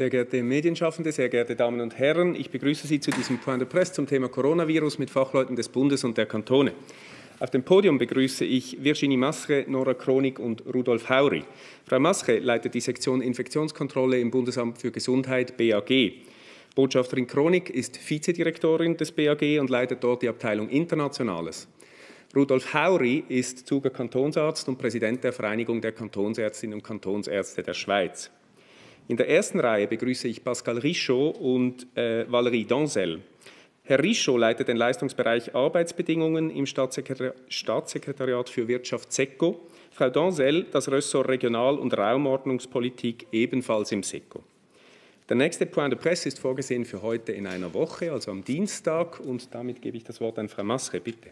Sehr geehrte Medienschaffende, sehr geehrte Damen und Herren, ich begrüße Sie zu diesem Point de Presse zum Thema Coronavirus mit Fachleuten des Bundes und der Kantone. Auf dem Podium begrüße ich Virginie Masche, Nora Kronig und Rudolf Hauri. Frau Masche leitet die Sektion Infektionskontrolle im Bundesamt für Gesundheit BAG. Botschafterin Kronig ist Vizedirektorin des BAG und leitet dort die Abteilung Internationales. Rudolf Hauri ist Zuger Kantonsarzt und Präsident der Vereinigung der Kantonsärztinnen und Kantonsärzte der Schweiz. In der ersten Reihe begrüße ich Pascal Richaud und äh, Valérie Danzel. Herr Richaud leitet den Leistungsbereich Arbeitsbedingungen im Staatssekretariat, Staatssekretariat für Wirtschaft SECO. Frau Danzel das Ressort Regional- und Raumordnungspolitik ebenfalls im SECO. Der nächste Point de Presse ist vorgesehen für heute in einer Woche, also am Dienstag. Und damit gebe ich das Wort an Frau Masche, bitte.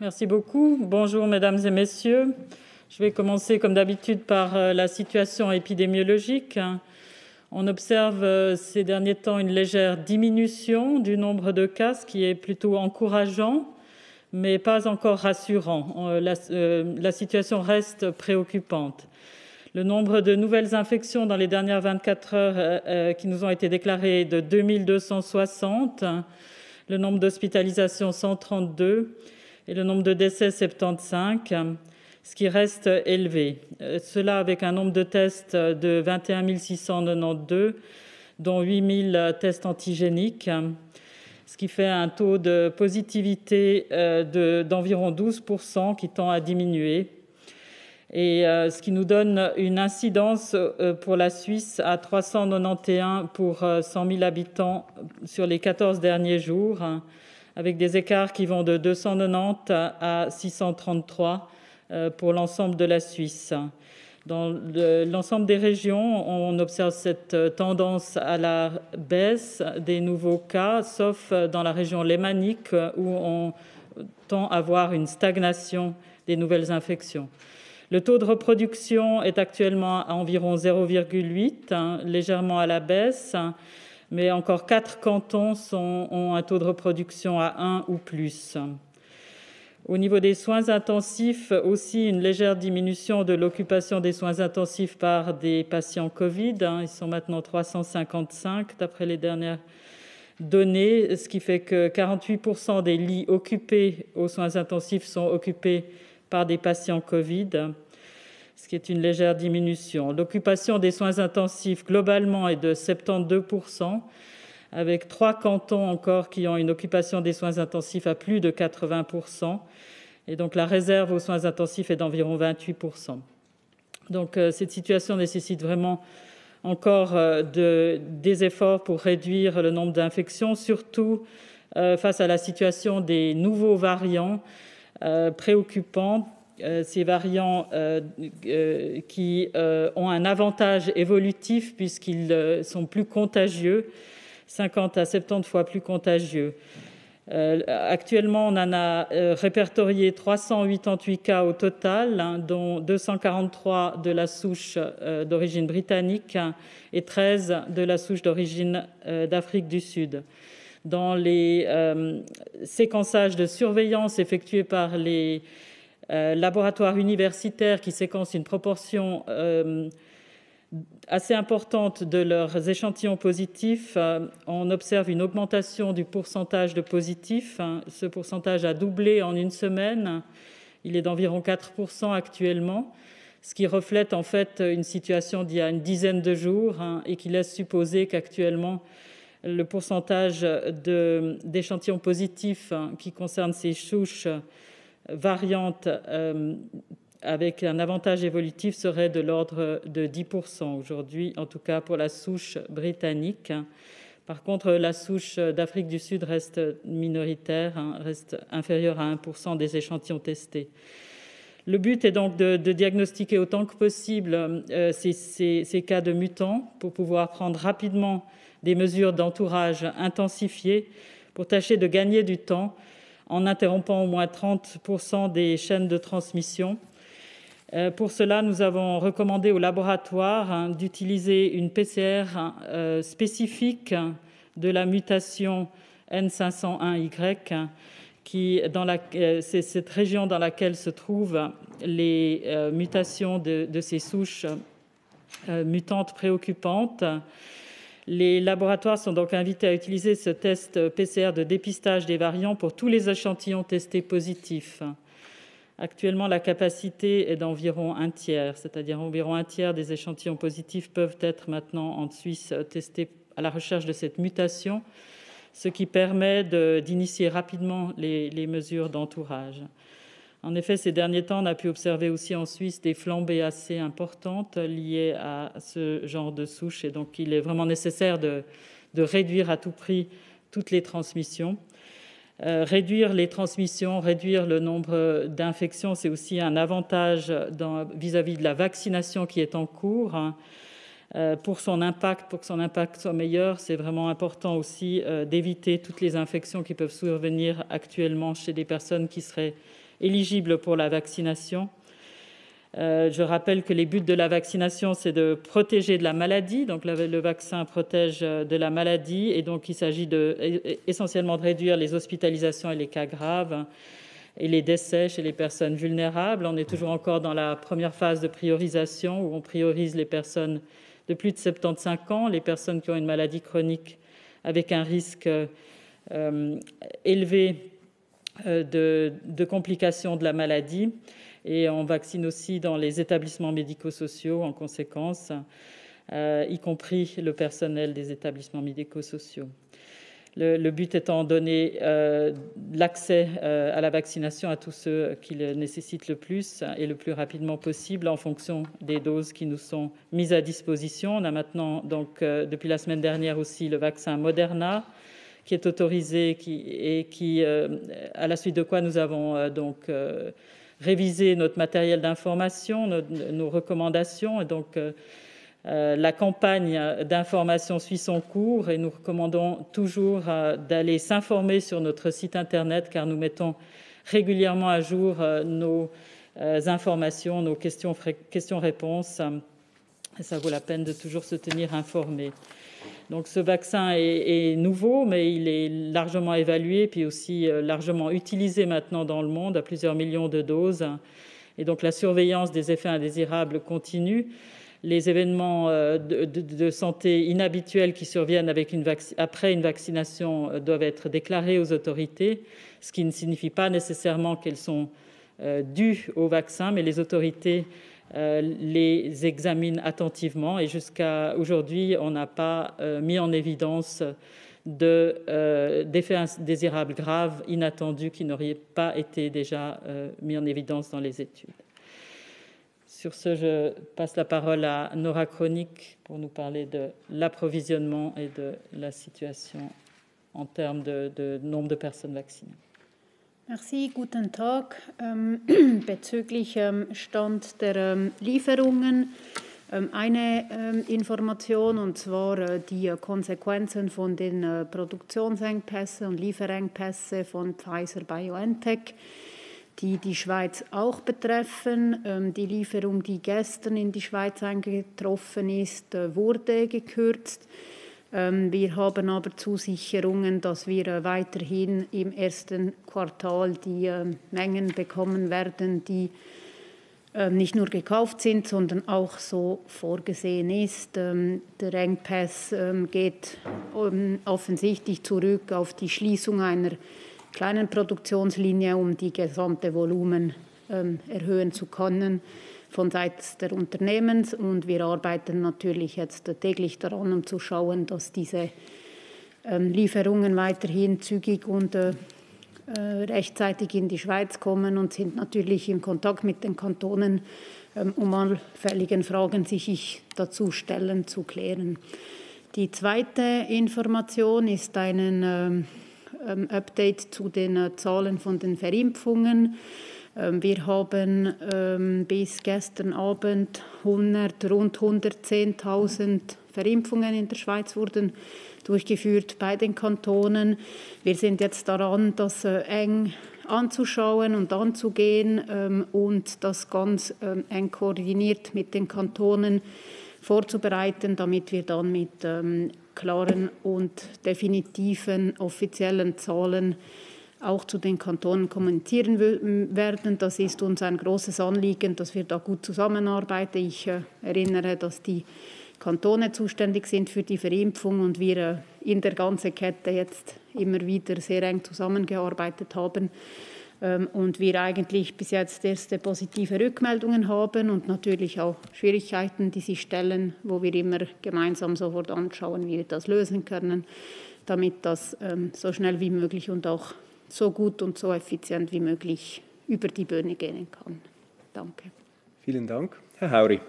Merci beaucoup. Bonjour, Mesdames et Messieurs. Je vais commencer, comme d'habitude, par euh, la situation épidémiologique. On observe euh, ces derniers temps une légère diminution du nombre de cas, ce qui est plutôt encourageant, mais pas encore rassurant. Euh, la situation reste préoccupante. Le nombre de nouvelles infections dans les dernières 24 heures qui nous ont été déclarées est de 2260, le nombre d'hospitalisations 132 et le nombre de décès 75, ce qui reste élevé. Euh, cela avec un nombre de tests de 21 692, dont 8 000 tests antigéniques, ce qui fait un taux de positivité euh, d'environ 12 qui tend à diminuer et euh, ce qui nous donne une incidence pour la Suisse à 391 pour 100 000 habitants sur les 14 derniers jours, avec des écarts qui vont de 290 à 633 euh, pour l'ensemble de la Suisse. Dans l'ensemble des régions, on observe cette tendance à la baisse des nouveaux cas, sauf dans la région lémanique où on tend à voir une stagnation des nouvelles infections. Le taux de reproduction est actuellement à environ 0,8, hein, légèrement à la baisse mais encore quatre cantons ont un taux de reproduction à 1 ou plus. Au niveau des soins intensifs, aussi une légère diminution de l'occupation des soins intensifs par des patients Covid. Hein. Ils sont maintenant 355 d'après les dernières données, ce qui fait que 48% des lits occupés aux soins intensifs sont occupés par des patients Covid ce qui est une légère diminution. L'occupation des soins intensifs globalement est de 72%, avec trois cantons encore qui ont une occupation des soins intensifs à plus de 80%, et donc la réserve aux soins intensifs est d'environ 28%. Donc euh, cette situation nécessite vraiment encore euh, des efforts pour réduire le nombre d'infections, surtout euh, face à la situation des nouveaux variants préoccupants. Ces variants qui ont un avantage évolutif puisqu'ils sont plus contagieux, 50 à 70 fois plus contagieux. actuellement, on en a répertorié 388 cas au total, hein, dont 243 de la souche d'origine britannique et 13 de la souche d'origine d'Afrique du Sud. Dans les séquençages de surveillance effectués par les euh, laboratoires universitaires qui séquencent une proportion euh, assez importante de leurs échantillons positifs, euh, on observe une augmentation du pourcentage de positifs. Hein. Ce pourcentage a doublé en une semaine. Il est d'environ 4% actuellement, ce qui reflète en fait une situation d'il y a une dizaine de jours hein, et qui laisse supposer qu'actuellement, le pourcentage d'échantillons positifs hein, qui concernent ces souches variante euh, avec un avantage évolutif serait de l'ordre de 10% aujourd'hui, en tout cas pour la souche britannique. Par contre, la souche d'Afrique du Sud reste minoritaire, hein, reste inférieure à 1% des échantillons testés. Le but est donc de, diagnostiquer autant que possible euh, ces, cas de mutants pour pouvoir prendre rapidement des mesures d'entourage intensifiées pour tâcher de gagner du temps en interrompant au moins 30% des chaînes de transmission. Euh, pour cela, nous avons recommandé au laboratoire hein, d'utiliser une PCR euh, spécifique de la mutation N501Y, qui, euh, c'est cette région dans laquelle se trouvent les mutations de, ces souches mutantes préoccupantes. Les laboratoires sont donc invités à utiliser ce test PCR de dépistage des variants pour tous les échantillons testés positifs. Actuellement, la capacité est d'environ un tiers, c'est-à-dire environ un tiers des échantillons positifs peuvent être maintenant en Suisse testés à la recherche de cette mutation, ce qui permet d'initier rapidement les, mesures d'entourage. En effet, ces derniers temps, on a pu observer aussi en Suisse des flambées assez importantes liées à ce genre de souche. Et donc, il est vraiment nécessaire de, réduire à tout prix toutes les transmissions. Euh, réduire les transmissions, réduire le nombre d'infections, c'est aussi un avantage vis-à-vis de la vaccination qui est en cours. Euh, pour son impact, pour que son impact soit meilleur, c'est vraiment important aussi euh, d'éviter toutes les infections qui peuvent survenir actuellement chez des personnes qui seraient éligibles pour la vaccination. Euh, je rappelle que les buts de la vaccination, c'est de protéger de la maladie. Donc, le, vaccin protège euh, de la maladie et donc il s'agit essentiellement de réduire les hospitalisations et les cas graves et les décès chez les personnes vulnérables. On est toujours encore dans la première phase de priorisation où on priorise les personnes de plus de 75 ans, les personnes qui ont une maladie chronique avec un risque euh, élevé de, complications de la maladie. Et on vaccine aussi dans les établissements médico-sociaux en conséquence, euh, y compris le personnel des établissements médico-sociaux. Le, but étant de donner euh, l'accès à la vaccination à tous ceux qui le nécessitent le plus et le plus rapidement possible en fonction des doses qui nous sont mises à disposition. On a maintenant, donc, depuis la semaine dernière aussi, le vaccin Moderna qui est autorisé et qui, euh, à la suite de quoi nous avons euh, donc euh, révisé notre matériel d'information, nos, recommandations. Donc, la campagne d'information suit son cours et nous recommandons toujours d'aller s'informer sur notre site internet car nous mettons régulièrement à jour nos informations, nos questions-réponses. ça vaut la peine de toujours se tenir informé. Donc ce vaccin est, nouveau, mais il est largement évalué, puis aussi euh, largement utilisé maintenant dans le monde à plusieurs millions de doses. Et donc la surveillance des effets indésirables continue. Les événements euh, de, santé inhabituels qui surviennent après une vaccination euh, doivent être déclarés aux autorités, ce qui ne signifie pas nécessairement qu'elles sont dues au vaccin, mais les autorités les examine attentivement et jusqu'à aujourd'hui, on n'a pas euh, mis en évidence euh, d'effets indésirables graves, inattendus, qui n'auraient pas été déjà mis en évidence dans les études. Sur ce, je passe la parole à Nora Chronique pour nous parler de l'approvisionnement et de la situation en termes de nombre de personnes vaccinées. Merci, guten Tag. Ähm, bezüglich ähm, Stand der ähm, Lieferungen eine Information und zwar äh, die Konsequenzen von den äh, Produktionsengpässen und Lieferengpässe von Pfizer BioNTech, die die Schweiz auch betreffen. Die Lieferung, die gestern in die Schweiz eingetroffen ist, äh, wurde gekürzt. Ähm, wir haben aber Zusicherungen, dass wir äh, weiterhin im ersten Quartal die ähm, Mengen bekommen werden, die ähm, nicht nur gekauft sind, sondern auch so vorgesehen ist. Der Engpass geht offensichtlich zurück auf die Schließung einer kleinen Produktionslinie, um die gesamte Volumen erhöhen zu können von Seiten der Unternehmens und wir arbeiten natürlich jetzt täglich daran, um zu schauen, dass diese ähm, Lieferungen weiterhin zügig und äh, äh, rechtzeitig in die Schweiz kommen und sind natürlich im Kontakt mit den Kantonen, ähm, um allfälligen Fragen, sich dazu stellen, zu klären. Die zweite Information ist ein ähm, Update zu den äh, Zahlen von den Verimpfungen. Ähm, wir haben ähm, bis gestern Abend 100, rund 110.000 Verimpfungen in der Schweiz wurden durchgeführt bei den Kantonen. Wir sind jetzt daran, das äh, eng anzuschauen und anzugehen ähm, und das ganz eng koordiniert mit den Kantonen vorzubereiten, damit wir dann mit klaren und definitiven offiziellen Zahlen auch zu den Kantonen kommunizieren werden. Das ist uns ein großes Anliegen, dass wir da gut zusammenarbeiten. Ich äh, erinnere, dass die Kantone zuständig sind für die Verimpfung und wir äh, in der ganzen Kette jetzt immer wieder sehr eng zusammengearbeitet haben ähm, und wir eigentlich bis jetzt erste positive Rückmeldungen haben und natürlich auch Schwierigkeiten, die sich stellen, wo wir immer gemeinsam sofort anschauen, wie wir das lösen können, damit das ähm, so schnell wie möglich und auch so gut und so effizient wie möglich über die Bühne gehen kann. Danke. Vielen Dank. Herr Hauri.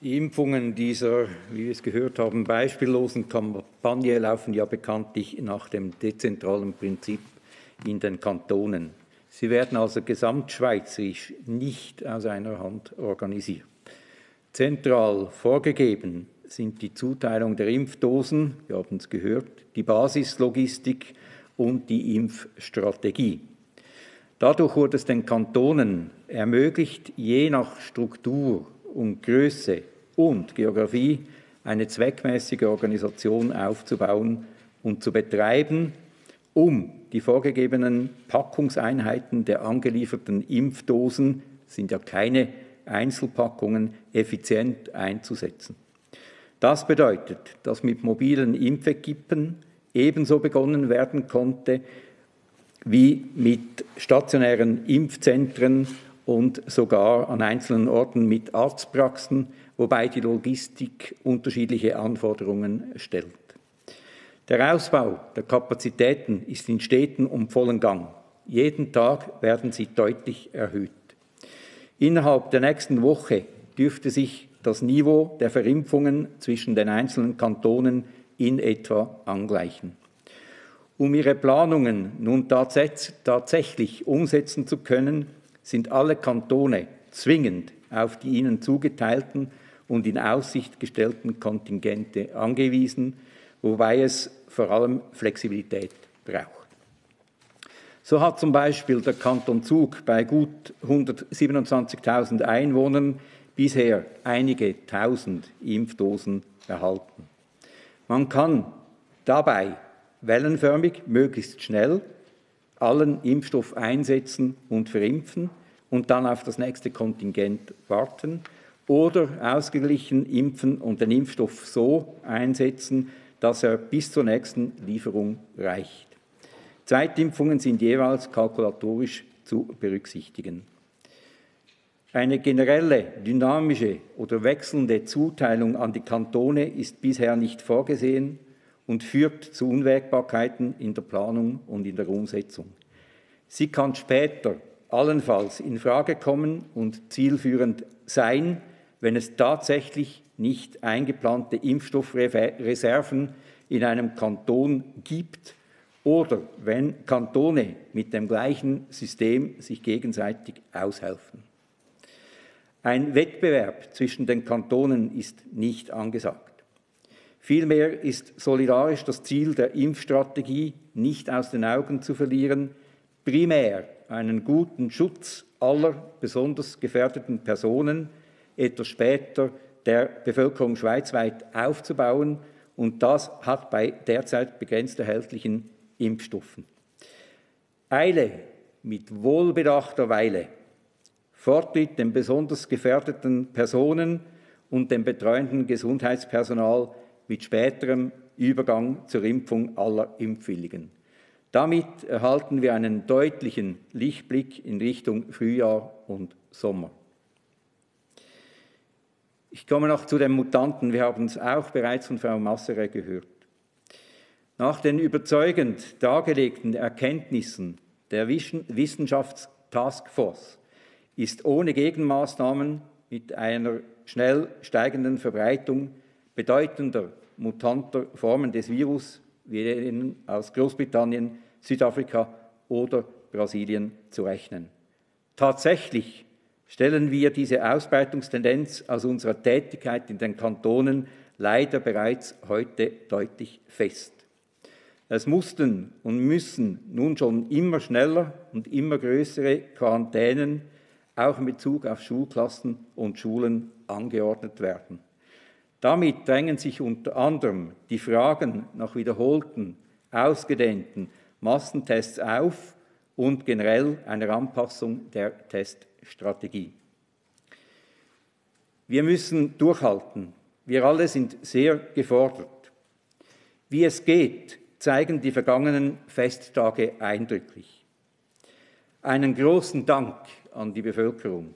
Die Impfungen dieser, wie wir es gehört haben, beispiellosen Kampagne laufen ja bekanntlich nach dem dezentralen Prinzip in den Kantonen. Sie werden also gesamtschweizerisch nicht aus einer Hand organisiert. Zentral vorgegeben sind die Zuteilung der Impfdosen, wir haben es gehört, die Basislogistik und die Impfstrategie. Dadurch wurde es den Kantonen ermöglicht, je nach Struktur und Größe und Geografie eine zweckmäßige Organisation aufzubauen und zu betreiben, um die vorgegebenen Packungseinheiten der angelieferten Impfdosen, sind ja keine Einzelpackungen, effizient einzusetzen. Das bedeutet, dass mit mobilen Impfequipen ebenso begonnen werden konnte wie mit stationären Impfzentren und sogar an einzelnen Orten mit Arztpraxen, wobei die Logistik unterschiedliche Anforderungen stellt. Der Ausbau der Kapazitäten ist in Städten um vollen Gang. Jeden Tag werden sie deutlich erhöht. Innerhalb der nächsten Woche dürfte sich das Niveau der Verimpfungen zwischen den einzelnen Kantonen in etwa angleichen. Um ihre Planungen nun tatsächlich umsetzen zu können, sind alle Kantone zwingend auf die ihnen zugeteilten und in Aussicht gestellten Kontingente angewiesen, wobei es vor allem Flexibilität braucht. So hat zum Beispiel der Kanton Zug bei gut 127.000 Einwohnern bisher einige tausend Impfdosen erhalten. Man kann dabei wellenförmig, möglichst schnell allen Impfstoff einsetzen und verimpfen und dann auf das nächste Kontingent warten oder ausgeglichen impfen und den Impfstoff so einsetzen, dass er bis zur nächsten Lieferung reicht. Zweitimpfungen sind jeweils kalkulatorisch zu berücksichtigen. Eine generelle, dynamische oder wechselnde Zuteilung an die Kantone ist bisher nicht vorgesehen und führt zu Unwägbarkeiten in der Planung und in der Umsetzung. Sie kann später allenfalls in Frage kommen und zielführend sein, wenn es tatsächlich nicht eingeplante Impfstoffreserven in einem Kanton gibt oder wenn Kantone mit dem gleichen System sich gegenseitig aushelfen. Ein Wettbewerb zwischen den Kantonen ist nicht angesagt. Vielmehr ist solidarisch das Ziel der Impfstrategie nicht aus den Augen zu verlieren, primär einen guten Schutz aller besonders gefährdeten Personen, etwas später der Bevölkerung schweizweit aufzubauen. Und das hat bei derzeit begrenzt erhältlichen Impfstoffen. Eile mit wohlbedachter Weile Forttritt den besonders gefährdeten Personen und dem betreuenden Gesundheitspersonal mit späterem Übergang zur Impfung aller Impfwilligen. Damit erhalten wir einen deutlichen Lichtblick in Richtung Frühjahr und Sommer. Ich komme noch zu den Mutanten. Wir haben es auch bereits von Frau Massere gehört. Nach den überzeugend dargelegten Erkenntnissen der Wissenschaftstaskforce ist ohne Gegenmaßnahmen mit einer schnell steigenden Verbreitung bedeutender mutanter Formen des Virus, wie denen aus Großbritannien, Südafrika oder Brasilien zu rechnen. Tatsächlich stellen wir diese Ausbreitungstendenz aus unserer Tätigkeit in den Kantonen leider bereits heute deutlich fest. Es mussten und müssen nun schon immer schneller und immer größere Quarantänen auch in Bezug auf Schulklassen und Schulen angeordnet werden. Damit drängen sich unter anderem die Fragen nach wiederholten, ausgedehnten Massentests auf und generell einer Anpassung der Teststrategie. Wir müssen durchhalten. Wir alle sind sehr gefordert. Wie es geht, zeigen die vergangenen Festtage eindrücklich. Einen großen Dank an die Bevölkerung.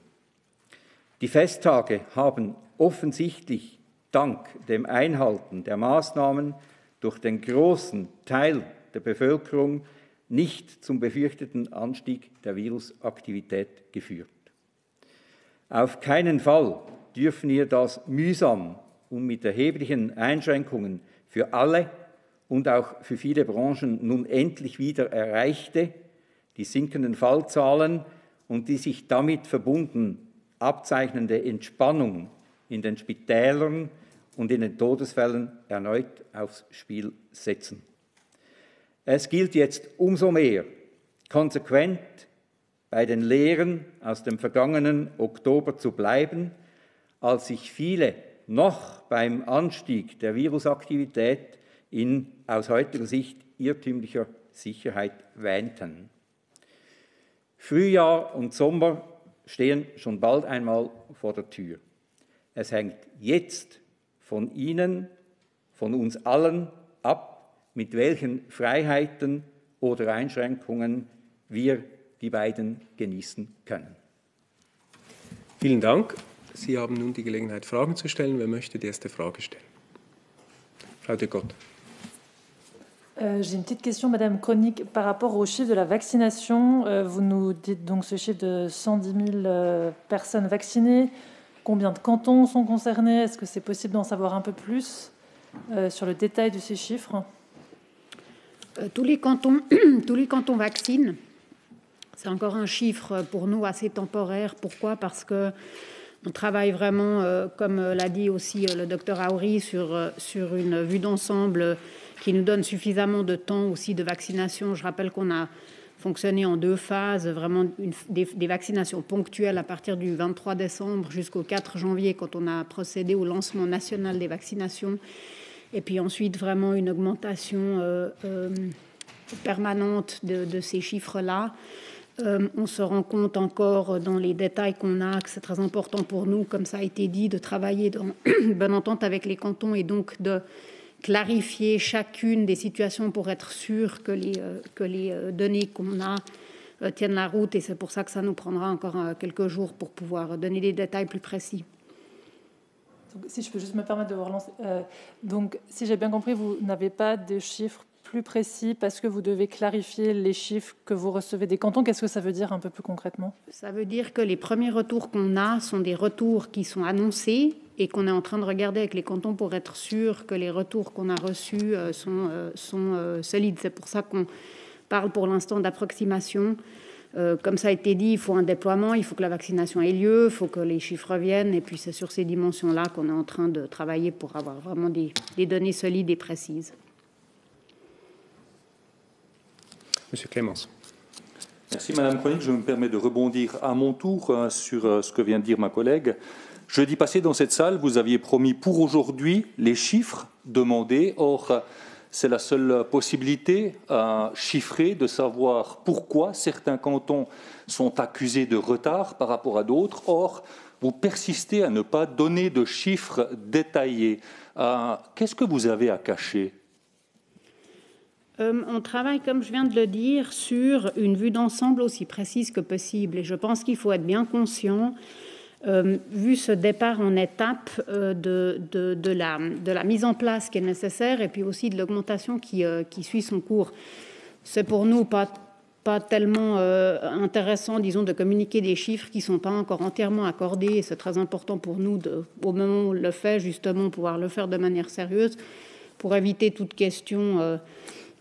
Die Festtage haben offensichtlich dank dem Einhalten der Maßnahmen durch den großen Teil der Bevölkerung nicht zum befürchteten Anstieg der Virusaktivität geführt. Auf keinen Fall dürfen wir das mühsam und mit erheblichen Einschränkungen für alle und auch für viele Branchen nun endlich wieder erreichte, die sinkenden Fallzahlen und die sich damit verbunden abzeichnende Entspannung in den Spitälern und in den Todesfällen erneut aufs Spiel setzen. Es gilt jetzt umso mehr, konsequent bei den Lehren aus dem vergangenen Oktober zu bleiben, als sich viele noch beim Anstieg der Virusaktivität in aus heutiger Sicht irrtümlicher Sicherheit wähnten. Frühjahr und Sommer stehen schon bald einmal vor der Tür. Es hängt jetzt von Ihnen, von uns allen ab, mit welchen Freiheiten oder Einschränkungen wir die beiden genießen können. Vielen Dank. Sie haben nun die Gelegenheit, Fragen zu stellen. Wer möchte die erste Frage stellen? Frau de Gott. Euh, J'ai une petite question, Madame Chronique, par rapport au chiffre de la vaccination. Euh, vous nous dites donc ce chiffre de 110 000 euh, personnes vaccinées. Combien de cantons sont concernés? Est-ce que c'est possible d'en savoir un peu plus sur le détail de ces chiffres? Tous, les cantons, tous les cantons vaccinent. C'est encore un chiffre pour nous assez temporaire. Pourquoi? Parce que on travaille vraiment, comme l'a dit aussi le docteur Aouri, sur, sur une vue d'ensemble qui nous donne suffisamment de temps aussi de vaccination. Je rappelle qu'on a fonctionné en deux phases, vraiment des, vaccinations ponctuelles à partir du 23 décembre jusqu'au 4 janvier, quand on a procédé au lancement national des vaccinations. Et puis ensuite, vraiment une augmentation euh, euh, permanente de, de ces chiffres-là. Euh, on se rend compte encore dans les détails qu'on a que c'est très important pour nous, comme ça a été dit, de travailler dans bonne entente avec les cantons et donc de clarifier chacune des situations pour être sûr que les, euh, euh, données qu'on a euh, tiennent la route et c'est pour ça que ça nous prendra encore quelques jours pour pouvoir donner des détails plus précis. Donc, si je peux juste me permettre de vous relancer. Donc, si j'ai bien compris, vous n'avez pas de chiffres plus précis parce que vous devez clarifier les chiffres que vous recevez des cantons. Qu'est-ce que ça veut dire un peu plus concrètement? Ça veut dire que les premiers retours qu'on a sont des retours qui sont annoncés et qu'on est en train de regarder avec les cantons pour être sûr que les retours qu'on a reçus euh, sont, euh, euh, solides. C'est pour ça qu'on parle pour l'instant d'approximation. comme ça a été dit, il faut un déploiement, il faut que la vaccination ait lieu, il faut que les chiffres reviennent, et puis c'est sur ces dimensions-là qu'on est en train de travailler pour avoir vraiment des données solides et précises. Monsieur Clémence. Merci Madame Chronique. Je me permets de rebondir à mon tour sur ce que vient de dire ma collègue. Jeudi passé, dans cette salle, vous aviez promis pour aujourd'hui les chiffres demandés. Or, c'est la seule possibilité à chiffrer de savoir pourquoi certains cantons sont accusés de retard par rapport à d'autres. Or, vous persistez à ne pas donner de chiffres détaillés. Euh, Qu'est-ce que vous avez à cacher euh, on travaille, comme je viens de le dire, sur une vue d'ensemble aussi précise que possible. Et je pense qu'il faut être bien conscient euh, vu ce départ en étape euh, de, de, la, de, la, mise en place qui est nécessaire et puis aussi de l'augmentation qui, qui, suit son cours. C'est pour nous pas, pas tellement intéressant, disons, de communiquer des chiffres qui ne sont pas encore entièrement accordés. C'est très important pour nous, au moment où on le fait, justement, pouvoir le faire de manière sérieuse pour éviter toute question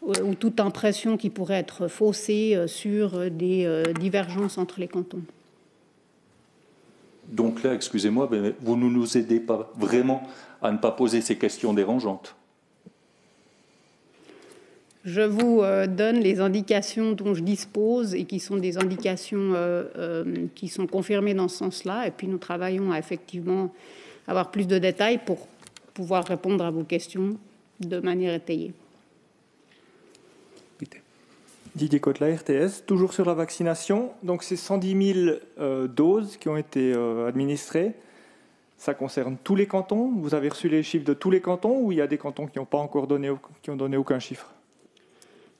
ou toute impression qui pourrait être faussée sur des divergences entre les cantons. Donc là, excusez-moi, mais vous ne nous aidez pas vraiment à ne pas poser ces questions dérangeantes. Je vous euh, donne les indications dont je dispose et qui sont des indications euh, euh, qui sont confirmées dans ce sens-là. Et puis nous travaillons à effectivement avoir plus de détails pour pouvoir répondre à vos questions de manière étayée. Didier Cotla, RTS, toujours sur la vaccination. Donc, c'est 110 000 euh, doses qui ont été euh, administrées. ça concerne tous les cantons Vous avez reçu les chiffres de tous les cantons ou il y a des cantons qui n'ont pas encore donné, qui ont donné aucun chiffre?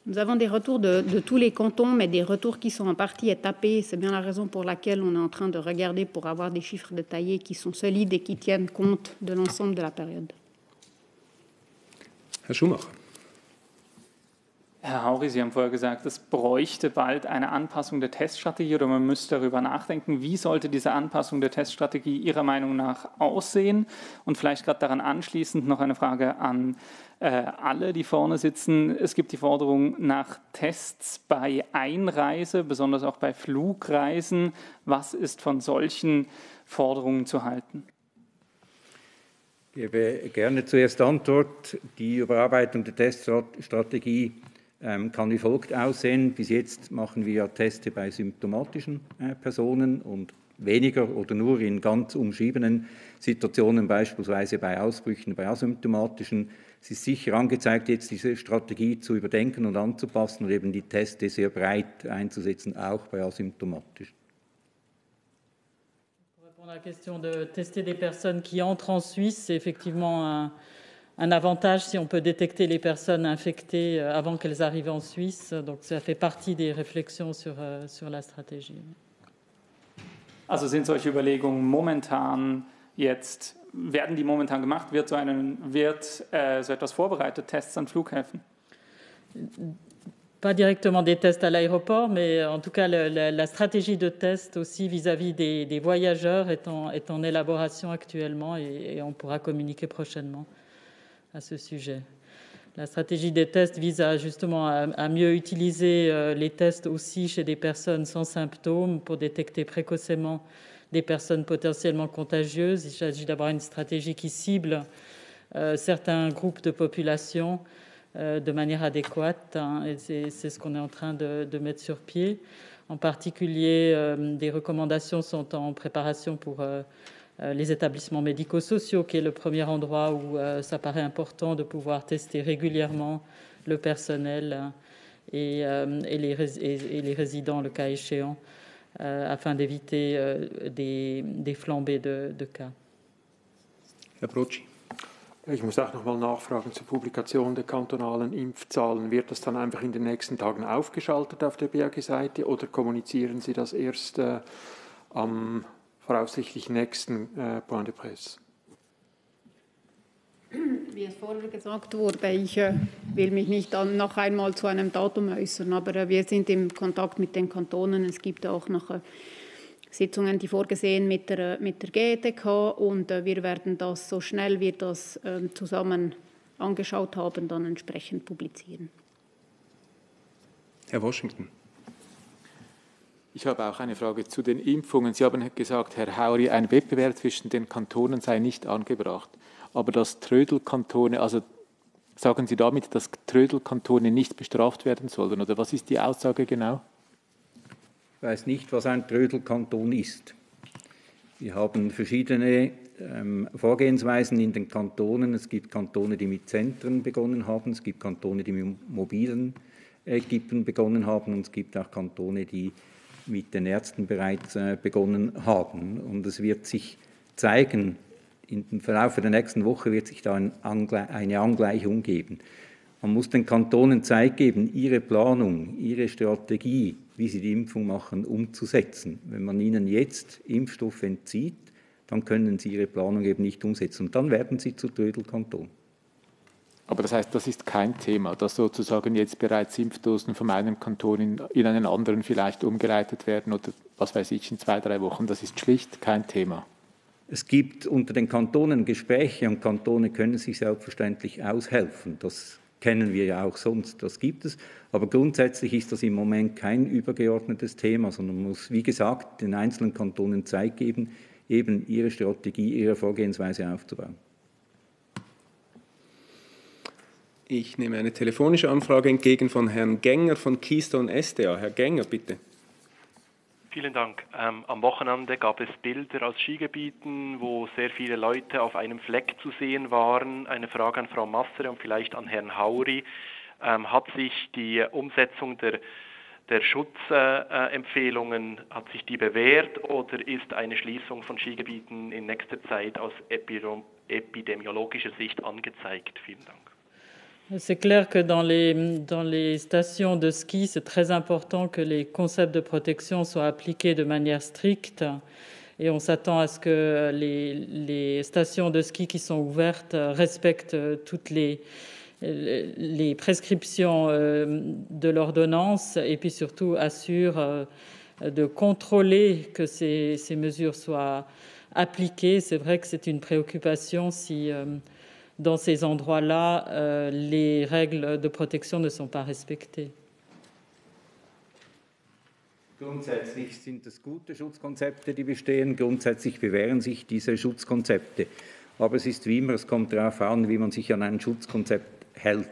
Nous avons des retours de, de, tous les cantons, mais des retours qui sont en partie étapés. C'est bien la raison pour laquelle on est en train de regarder pour avoir des chiffres détaillés qui sont solides et qui tiennent compte de l'ensemble de la période. Herr Schumacher. Herr Hauri, Sie haben vorher gesagt, es bräuchte bald eine Anpassung der Teststrategie oder man müsste darüber nachdenken, wie sollte diese Anpassung der Teststrategie Ihrer Meinung nach aussehen? Und vielleicht gerade daran anschließend noch eine Frage an äh, alle, die vorne sitzen. Es gibt die Forderung nach Tests bei Einreise, besonders auch bei Flugreisen. Was ist von solchen Forderungen zu halten? Ich gebe gerne zuerst Antwort. Die Überarbeitung der Teststrategie kann wie folgt aussehen. Bis jetzt machen wir Teste bei symptomatischen äh, Personen und weniger oder nur in ganz umschriebenen Situationen, beispielsweise bei Ausbrüchen, bei asymptomatischen. Es ist sicher angezeigt, jetzt diese Strategie zu überdenken und anzupassen und eben die Teste sehr breit einzusetzen, auch bei asymptomatischen. Pour répondre à la question de tester des personnes qui entrent en Suisse, c'est effectivement un, un avantage si on peut détecter les personnes infectées euh, avant qu'elles arrivent en Suisse. Donc ça fait partie des réflexions sur, euh, sur la stratégie. Also sind solche Überlegungen momentan jetzt, werden die momentan gemacht? Wird so, einen, wird, äh, so etwas vorbereitet, Tests an Flughäfen? Pas directement des tests à l'aéroport, mais en tout cas la, la, stratégie de test aussi vis-à-vis -vis des, des, voyageurs est en, est en élaboration actuellement et, et on pourra communiquer prochainement à ce sujet. La stratégie des tests vise à justement à, mieux utiliser euh, les tests aussi chez des personnes sans symptômes pour détecter précocement des personnes potentiellement contagieuses. Il s'agit d'avoir une stratégie qui cible euh, certains groupes de population euh, de manière adéquate. Hein, et c'est ce qu'on est en train de, mettre sur pied. En particulier, des recommandations sont en préparation pour les établissements médico-sociaux, qui est le premier endroit où euh, ça paraît important de pouvoir tester régulièrement le personnel et, euh, et, les, et, et, les, résidents, le cas échéant, afin d'éviter des, des, flambées de, de cas. Herr Brocci. Ich muss auch noch mal nachfragen zur Publikation der kantonalen Impfzahlen. Wird das dann einfach in den nächsten Tagen aufgeschaltet auf der BAG-Seite oder kommunizieren Sie das erst äh, am voraussichtlich nächsten äh, Point de Presse. Wie es vorher gesagt wurde, ich äh, will mich nicht dann noch einmal zu einem Datum äußern, aber äh, wir sind im Kontakt mit den Kantonen. Es gibt auch noch äh, Sitzungen, die vorgesehen mit der, mit der GETK und äh, wir werden das so schnell wir das ähm, zusammen angeschaut haben, dann entsprechend publizieren. Herr Washington. Ich habe auch eine Frage zu den Impfungen. Sie haben gesagt, Herr Hauri, ein Wettbewerb zwischen den Kantonen sei nicht angebracht. Aber dass Trödelkantone, also sagen Sie damit, dass Trödelkantone nicht bestraft werden sollen? Oder was ist die Aussage genau? Ich weiß nicht, was ein Trödelkanton ist. Wir haben verschiedene ähm, Vorgehensweisen in den Kantonen. Es gibt Kantone, die mit Zentren begonnen haben. Es gibt Kantone, die mit mobilen Equipen begonnen haben. Und es gibt auch Kantone, die mit den Ärzten bereits äh, begonnen haben. Und es wird sich zeigen, im Verlauf der nächsten Woche wird sich da eine Angleichung geben. Man muss den Kantonen Zeit geben, ihre Planung, ihre Strategie, wie sie die Impfung machen, umzusetzen. Wenn man ihnen jetzt Impfstoff entzieht, dann können sie ihre Planung eben nicht umsetzen. Und dann werden sie zu Trödelkanton. Aber das heißt, das ist kein Thema, dass sozusagen jetzt bereits Impfdosen von einem Kanton in, in einen anderen vielleicht umgeleitet werden oder was weiß ich in zwei, drei Wochen. Das ist schlicht kein Thema. Es gibt unter den Kantonen Gespräche und Kantone können sich selbstverständlich aushelfen. Das kennen wir ja auch sonst, das gibt es. Aber grundsätzlich ist das im Moment kein übergeordnetes Thema, sondern man muss, wie gesagt, den einzelnen Kantonen Zeit geben, eben ihre Strategie, ihre Vorgehensweise aufzubauen. Ich nehme eine telefonische Anfrage entgegen von Herrn Gänger von Keystone SDA. Herr Gänger, bitte. Vielen Dank. Ähm, am Wochenende gab es Bilder aus Skigebieten, wo sehr viele Leute auf einem Fleck zu sehen waren. Eine Frage an Frau Massere und vielleicht an Herrn Hauri. Ähm, hat sich die Umsetzung der, der Schutzempfehlungen, hat sich die bewährt oder ist eine Schließung von Skigebieten in nächster Zeit aus épidémiologischer Sicht angezeigt? Vielen Dank. C'est clair que dans les, dans les stations de ski, c'est très important que les concepts de protection soient appliqués de manière stricte. Et on s'attend à ce que les, les, stations de ski qui sont ouvertes respectent toutes les, les prescriptions euh, de l'ordonnance et puis surtout assurent euh, de contrôler que ces, ces mesures soient appliquées. C'est vrai que c'est une préoccupation si euh, dans ces endroits-là, euh, les règles de protection ne sont pas respectées. Grundsätzlich sind das gute Schutzkonzepte, die bestehen. Grundsätzlich bewähren sich diese Schutzkonzepte. Aber es ist wie immer, es kommt darauf an, wie man sich an ein Schutzkonzept hält.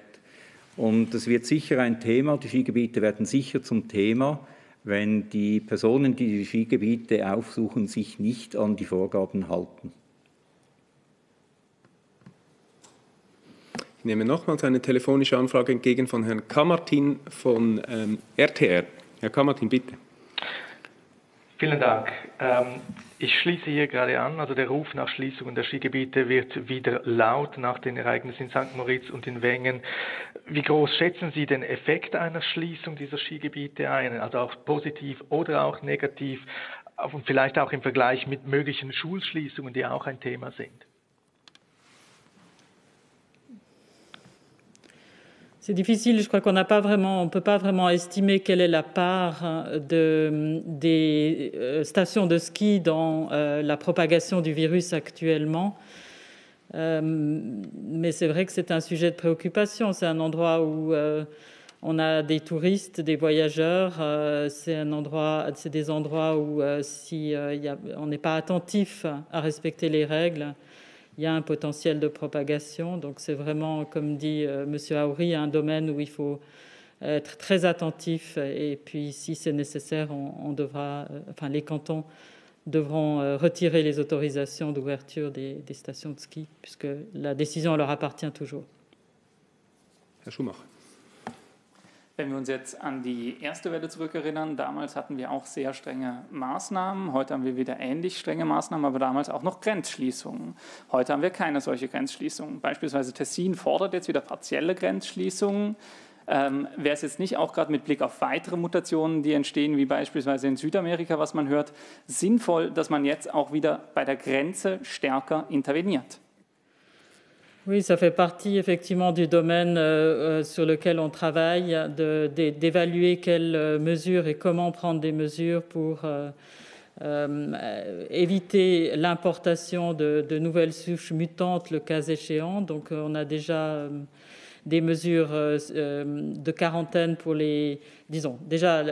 Und das wird sicher ein Thema, die Skigebiete werden sicher zum Thema, wenn die Personen, die die Skigebiete aufsuchen, sich nicht an die Vorgaben halten. Ich nehme nochmals eine telefonische Anfrage entgegen von Herrn Kamartin von ähm, RTR. Herr Kamartin, bitte. Vielen Dank. Ähm, ich schließe hier gerade an, also der Ruf nach Schließungen der Skigebiete wird wieder laut nach den Ereignissen in St. Moritz und in Wengen. Wie groß schätzen Sie den Effekt einer Schließung dieser Skigebiete ein, also auch positiv oder auch negativ, und vielleicht auch im Vergleich mit möglichen Schulschließungen, die auch ein Thema sind? C'est difficile, je crois qu'on n'a pas vraiment, on peut pas vraiment estimer quelle est la part de, des euh, stations de ski dans euh, la propagation du virus actuellement. Euh, mais c'est vrai que c'est un sujet de préoccupation. C'est un endroit où euh, on a des touristes, des voyageurs. Euh, c'est un endroit, c'est des endroits où si on n'est pas attentif à respecter les règles, il y a un potentiel de propagation. Donc c'est vraiment, comme dit euh, M. Aouri, un domaine où il faut être très attentif. Et puis, si c'est nécessaire, on, devra, euh, enfin, les cantons devront euh, retirer les autorisations d'ouverture des, stations de ski, puisque la décision leur appartient toujours. Herr Schumacher. Wenn wir uns jetzt an die erste Welle zurückerinnern, damals hatten wir auch sehr strenge Maßnahmen. Heute haben wir wieder ähnlich strenge Maßnahmen, aber damals auch noch Grenzschließungen. Heute haben wir keine solche Grenzschließungen. Beispielsweise Tessin fordert jetzt wieder partielle Grenzschließungen. Ähm, Wäre es jetzt nicht auch gerade mit Blick auf weitere Mutationen, die entstehen, wie beispielsweise in Südamerika, was man hört, sinnvoll, dass man jetzt auch wieder bei der Grenze stärker interveniert? Oui, ça fait partie effectivement du domaine euh, euh, sur lequel on travaille, d'évaluer quelles euh, mesures et comment prendre des mesures pour éviter l'importation de, nouvelles souches mutantes le cas échéant. Donc on a déjà des mesures de quarantaine pour les, disons, déjà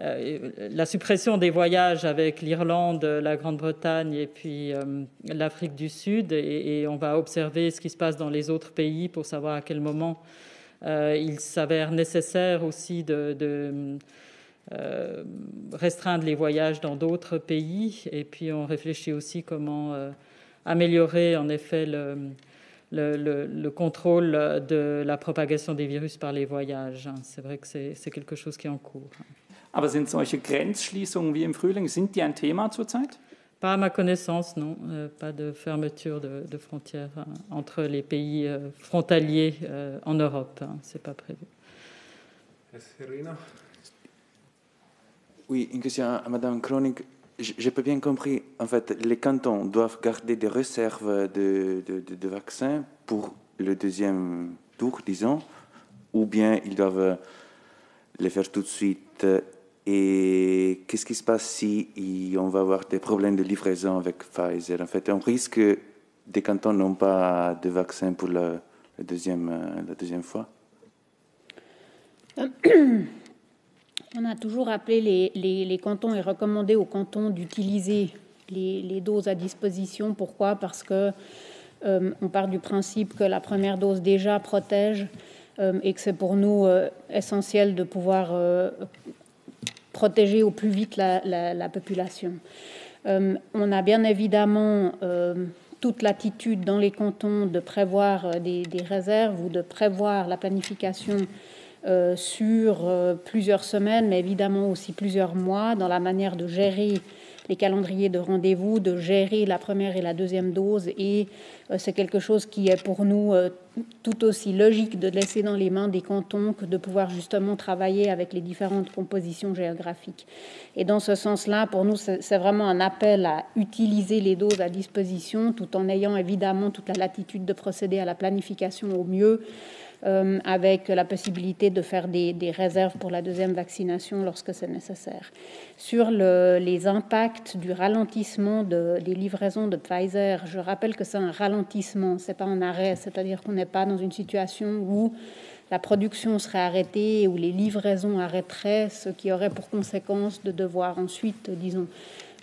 la suppression des voyages avec l'Irlande, la Grande-Bretagne et puis euh, l'Afrique du Sud. Et, on va observer ce qui se passe dans les autres pays pour savoir à quel moment euh, il s'avère nécessaire aussi de, restreindre les voyages dans d'autres pays. Et puis on réfléchit aussi comment améliorer en effet le, contrôle de la propagation des virus par les voyages. C'est vrai que c'est quelque chose qui est en cours. Aber sind solche Grenzschließungen wie im Frühling, sind die ein Thema zurzeit? Pas à ma connaissance, non. Euh, pas de fermeture de, de frontières hein, entre les pays euh, frontaliers euh, en Europe. Hein, C'est pas prévu. Oui, une question à Madame Chronique. J'ai pas bien compris. En fait, les cantons doivent garder des réserves de, de, de, de vaccins pour le deuxième tour, disons, ou bien ils doivent les faire tout de suite et qu'est-ce qui se passe si on va avoir des problèmes de livraison avec Pfizer? En fait, on risque que des cantons n'ont pas de vaccin pour la, deuxième, euh, la deuxième fois. On a toujours appelé les, les, cantons et recommandé aux cantons d'utiliser les, doses à disposition. Pourquoi? Parce que euh, on part du principe que la première dose déjà protège euh, et que c'est pour nous essentiel de pouvoir protéger au plus vite la, population. Euh, on a bien évidemment euh, toute l'attitude dans les cantons de prévoir euh, des, réserves ou de prévoir la planification sur plusieurs semaines, mais évidemment aussi plusieurs mois, dans la manière de gérer les calendriers de rendez-vous, de gérer la première et la deuxième dose. Et euh, c'est quelque chose qui est pour nous euh, tout aussi logique de laisser dans les mains des cantons que de pouvoir justement travailler avec les différentes compositions géographiques. Et dans ce sens-là, pour nous, c'est vraiment un appel à utiliser les doses à disposition tout en ayant évidemment toute la latitude de procéder à la planification au mieux avec la possibilité de faire des, réserves pour la deuxième vaccination lorsque c'est nécessaire. Sur les impacts du ralentissement des livraisons de Pfizer, je rappelle que c'est un ralentissement, c'est pas un arrêt, c'est-à-dire qu'on n'est pas dans une situation où la production serait arrêtée ou les livraisons arrêteraient, ce qui aurait pour conséquence de devoir ensuite, disons,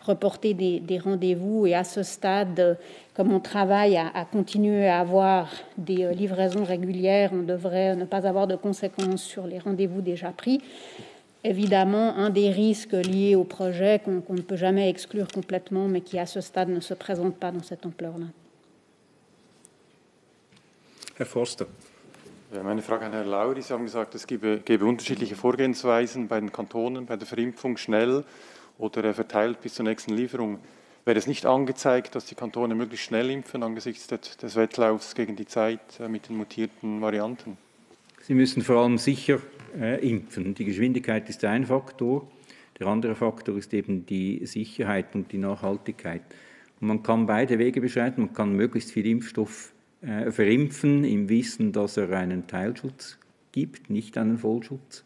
reporter des, rendez-vous. Et à ce stade, comme on travaille à, continuer à avoir des euh, livraisons régulières, on devrait ne pas avoir de conséquences sur les rendez-vous déjà pris. Évidemment, un des risques liés au projet qu'on ne peut jamais exclure complètement, mais qui à ce stade ne se présente pas dans cette ampleur-là. Herr Forster. Meine Frage an Herrn Lauri. Sie haben gesagt, es gebe, gebe unterschiedliche Vorgehensweisen bei den Kantonen, bei der Verimpfung schnell oder verteilt bis zur nächsten Lieferung. Wäre es nicht angezeigt, dass die Kantone möglichst schnell impfen angesichts des Wettlaufs gegen die Zeit äh, mit den mutierten Varianten? Sie müssen vor allem sicher äh, impfen. Die Geschwindigkeit ist ein Faktor. Der andere Faktor ist eben die Sicherheit und die Nachhaltigkeit. Und man kann beide Wege beschreiten. Man kann möglichst viel Impfstoff äh, verimpfen, im Wissen, dass er einen Teilschutz gibt, nicht einen Vollschutz.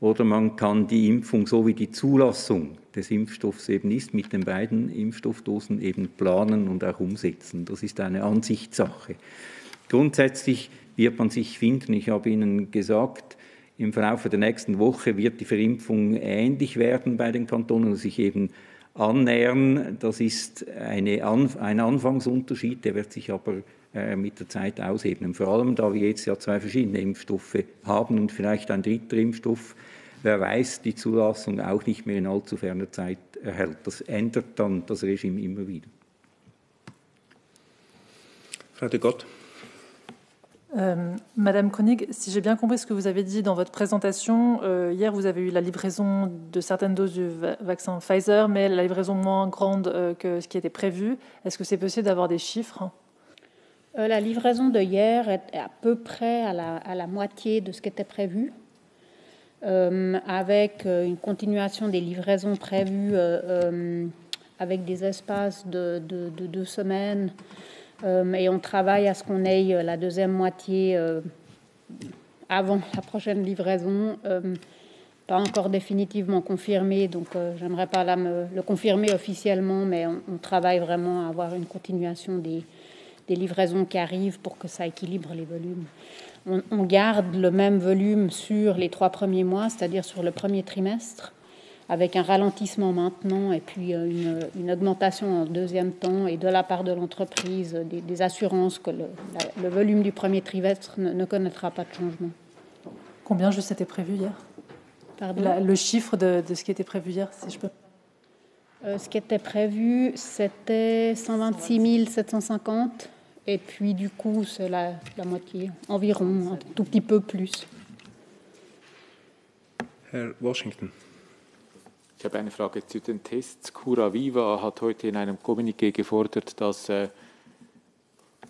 Oder man kann die Impfung, so wie die Zulassung des Impfstoffs eben ist, mit den beiden Impfstoffdosen eben planen und auch umsetzen. Das ist eine Ansichtssache. Grundsätzlich wird man sich finden, ich habe Ihnen gesagt, im Verlauf der nächsten Woche wird die Verimpfung ähnlich werden bei den Kantonen sich eben annähern. Das ist eine, ein Anfangsunterschied, der wird sich aber äh, mit der Zeit aushebeln. Vor allem, da wir jetzt ja zwei verschiedene Impfstoffe haben und vielleicht ein dritter Impfstoff, wer weiß, die Zulassung auch nicht mehr in allzu ferner Zeit erhält. Das ändert dann das Regime immer wieder. Frau de Gott. Euh, Madame Koenig, si j'ai bien compris ce que vous avez dit dans votre présentation, euh, hier vous avez eu la livraison de certaines doses du vaccin Pfizer, mais la livraison moins grande euh, que ce qui était prévu. Est-ce que c'est possible d'avoir des chiffres? Euh, La livraison de hier est à peu près à la, à la moitié de ce qui était prévu. Euh, avec euh, une continuation des livraisons prévues euh, avec des espaces de, deux semaines. et on travaille à ce qu'on ait la deuxième moitié avant la prochaine livraison. pas encore définitivement confirmé, donc j'aimerais pas là le confirmer officiellement, mais on, travaille vraiment à avoir une continuation des livraisons qui arrivent pour que ça équilibre les volumes on, garde le même volume sur les trois premiers mois, c'est-à-dire sur le premier trimestre, avec un ralentissement maintenant et puis euh, une, augmentation en deuxième temps et de la part de l'entreprise des, assurances que le, volume du premier trimestre ne, connaîtra pas de changement. Combien juste était prévu hier? Pardon? Le chiffre de, ce qui était prévu hier, si je peux. Euh, ce qui était prévu, c'était 126 750 et puis du coup, c'est la, la, moitié, environ, un tout petit peu plus. Herr Washington. Ich habe eine Frage zu den Tests. Cura Viva hat heute in einem Kommuniqué gefordert, dass äh,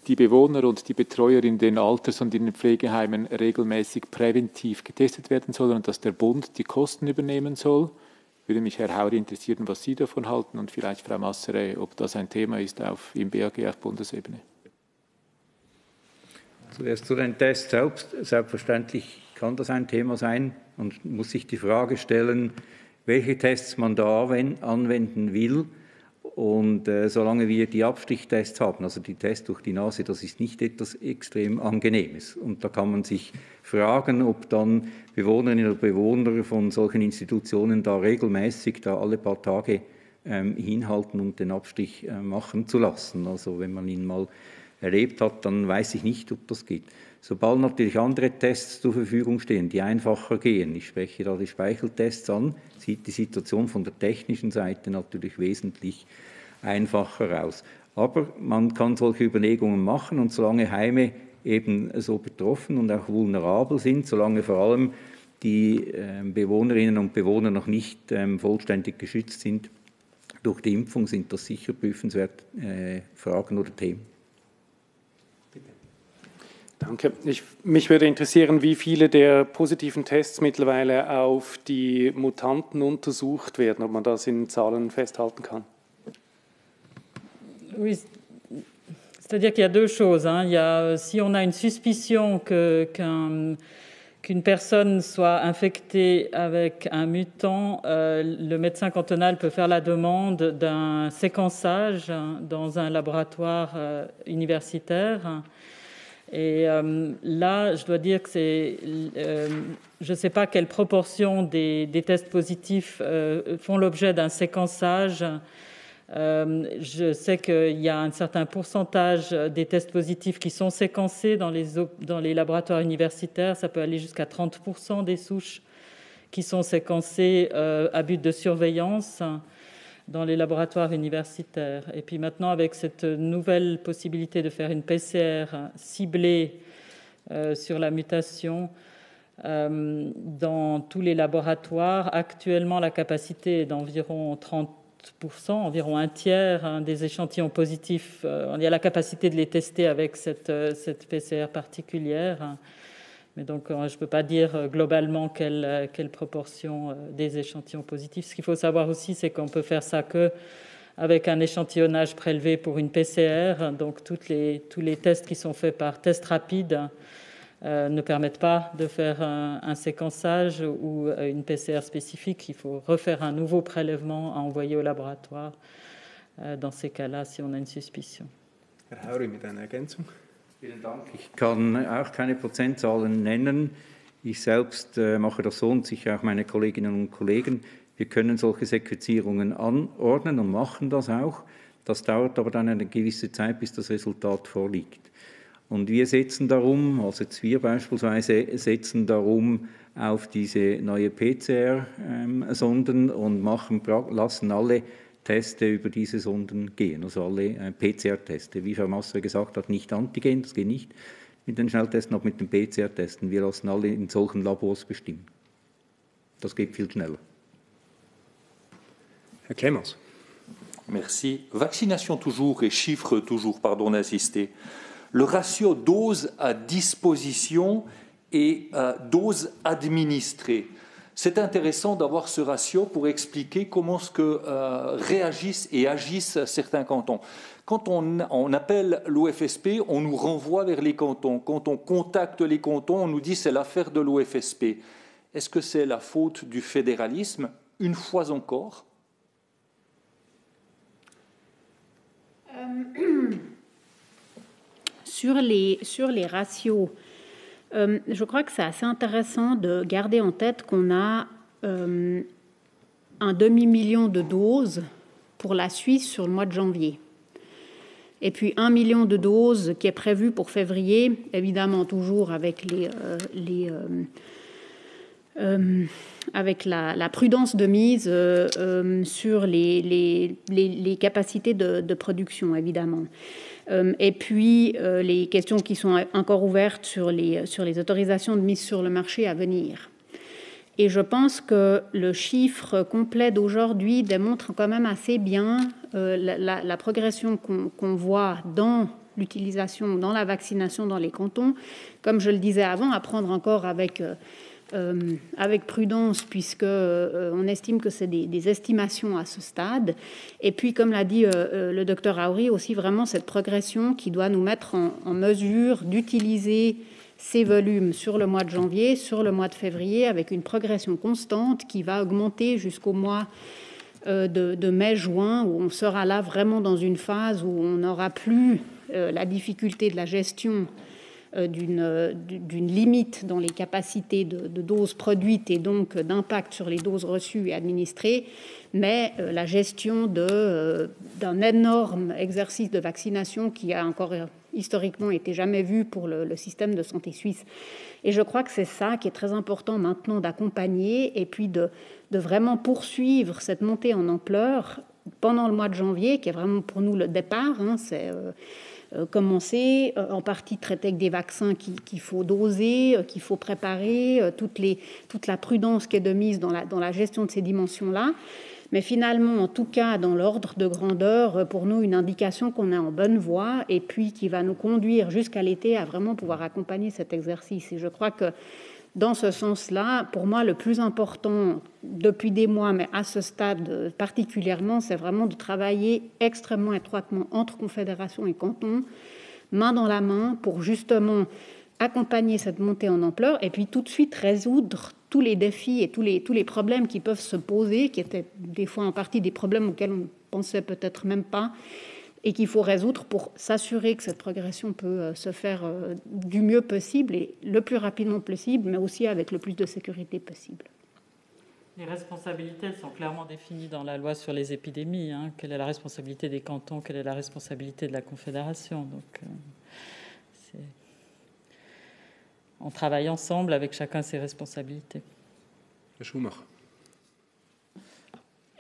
die Bewohner und die Betreuer in den Alters- und in den Pflegeheimen regelmäßig präventiv getestet werden sollen und dass der Bund die Kosten übernehmen soll. Würde mich Herr Hauri interessieren, was Sie davon halten und vielleicht Frau Massere, ob das ein Thema ist auf, im BAG auf Bundesebene. Zuerst zu den Tests selbst. Selbstverständlich kann das ein Thema sein und muss sich die Frage stellen, welche Tests man da anwenden will. Und äh, solange wir die Abstichstests haben, also die Tests durch die Nase, das ist nicht etwas extrem Angenehmes. Und da kann man sich fragen, ob dann Bewohnerinnen oder Bewohner von solchen Institutionen da regelmäßig, da alle paar Tage ähm, hinhalten und den Abstrich äh, machen zu lassen. Also wenn man ihn mal erlebt hat, dann weiß ich nicht, ob das geht. Sobald natürlich andere Tests zur Verfügung stehen, die einfacher gehen, ich spreche da die Speicheltests an, sieht die Situation von der technischen Seite natürlich wesentlich einfacher aus. Aber man kann solche Überlegungen machen und solange Heime eben so betroffen und auch vulnerabel sind, solange vor allem die ähm, Bewohnerinnen und Bewohner noch nicht ähm, vollständig geschützt sind durch die Impfung, sind das sicher prüfenswerte äh, Fragen oder Themen. Danke. Ich, mich würde interessieren, wie viele der positiven Tests mittlerweile auf die Mutanten untersucht werden, ob man das in Zahlen festhalten kann. Oui, c'est-à-dire qu'il y a deux choses. Hein. Il y a, si on a une suspicion que, qu'un qu'une personne soit infectée avec un mutant, euh, le médecin cantonal peut faire la demande d'un séquençage dans un laboratoire euh, universitaire. Et euh, là, je dois dire que c'est, je ne sais pas quelle proportion des, tests positifs font l'objet d'un séquençage euh, je sais qu'il y a un certain pourcentage des tests positifs qui sont séquencés dans les, laboratoires universitaires. Ça peut aller jusqu'à 30% des souches qui sont séquencées euh, à but de surveillance dans les laboratoires universitaires. Et puis maintenant, avec cette nouvelle possibilité de faire une PCR ciblée euh, sur la mutation, dans tous les laboratoires. Actuellement, la capacité est d'environ 30% environ un tiers hein, des échantillons positifs, euh, y a la capacité de les tester avec cette, euh, cette PCR particulière. Mais donc, euh, je ne peux pas dire globalement quelle, quelle proportion des échantillons positifs. Ce qu'il faut savoir aussi, c'est qu'on peut faire ça que avec un échantillonnage prélevé pour une PCR. Donc, tous les tests qui sont faits par test rapide euh, ne permettent pas de faire un, séquençage ou euh, une PCR spécifique. Il faut refaire un nouveau prélèvement à envoyer au laboratoire euh, dans ces cas-là, si on a une suspicion. Vielen Dank. Ich kann auch keine Prozentzahlen nennen. Ich selbst äh, mache das so und sicher auch meine Kolleginnen und Kollegen. Wir können solche Sequenzierungen anordnen und machen das auch. Das dauert aber dann eine gewisse Zeit, bis das Resultat vorliegt. Und wir setzen darum, also jetzt wir beispielsweise, setzen darum auf diese neue PCR-Sonden und machen, lassen alle Teste über diese Sonden gehen, also alle äh, PCR-Teste. Wie Frau Masser gesagt hat, nicht Antigen, das geht nicht mit den Schnelltesten, aber mit den PCR-Testen. Wir lassen alle in solchen Labors bestimmen. Das geht viel schneller. Herr Clemens. Merci. Vaccination toujours et chiffres toujours, pardon d'insister. le ratio dose à disposition et euh, dose administrée. C'est intéressant d'avoir ce ratio pour expliquer comment ce que euh, réagissent et agissent certains cantons. Quand on, appelle l'OFSP, on nous renvoie vers les cantons. Quand on contacte les cantons, on nous dit c'est l'affaire de l'OFSP. Est-ce que c'est la faute du fédéralisme? Une fois encore euh, sur les, sur les ratios, euh, je crois que c'est assez intéressant de garder en tête qu'on a euh, un demi-million de doses pour la Suisse sur le mois de janvier. Et puis un million de doses qui est prévu pour février, évidemment toujours avec, euh, la, prudence de mise sur les, capacités de, production, évidemment. Euh, et puis euh, les questions qui sont encore ouvertes sur les, sur les autorisations de mise sur le marché à venir. Et je pense que le chiffre complet d'aujourd'hui démontre quand même assez bien euh, la, progression qu'on voit dans l'utilisation, dans la vaccination dans les cantons. Comme je le disais avant, à prendre encore avec avec prudence, puisque euh, on estime que c'est des, estimations à ce stade. Et puis, comme l'a dit euh, le docteur Auri, aussi vraiment cette progression qui doit nous mettre en, mesure d'utiliser ces volumes sur le mois de janvier, sur le mois de février, avec une progression constante qui va augmenter jusqu'au mois de, mai-juin, où on sera là vraiment dans une phase où on n'aura plus la difficulté de la gestion euh, euh, d'une limite dans les capacités de, doses produites et donc d'impact sur les doses reçues et administrées, mais euh, la gestion d'un énorme exercice de vaccination qui a encore historiquement été jamais vu pour le, système de santé suisse. Et je crois que c'est ça qui est très important maintenant d'accompagner et puis de, de, vraiment poursuivre cette montée en ampleur pendant le mois de janvier, qui est vraiment pour nous le départ. Hein, c'est commencer, en partie traiter avec des vaccins qu'il faut doser, qu'il faut préparer, toute, les, toute la prudence qui est de mise dans la, dans la gestion de ces dimensions-là. Mais finalement, en tout cas, dans l'ordre de grandeur, pour nous, une indication qu'on est en bonne voie et puis qui va nous conduire jusqu'à l'été à vraiment pouvoir accompagner cet exercice. Et je crois que dans ce sens-là, pour moi, le plus important depuis des mois, mais à ce stade particulièrement, c'est vraiment de travailler extrêmement étroitement entre confédération et canton, main dans la main, pour justement accompagner cette montée en ampleur et puis tout de suite résoudre tous les défis et tous les, tous les problèmes qui peuvent se poser, qui étaient des fois en partie des problèmes auxquels on ne pensait peut-être même pas, et qu'il faut résoudre pour s'assurer que cette progression peut euh, se faire euh, du mieux possible et le plus rapidement possible, mais aussi avec le plus de sécurité possible. Les responsabilités sont clairement définies dans la loi sur les épidémies. Hein. Quelle est la responsabilité des cantons Quelle est la responsabilité de la Confédération Donc, euh, on travaille ensemble avec chacun ses responsabilités. Schumacher.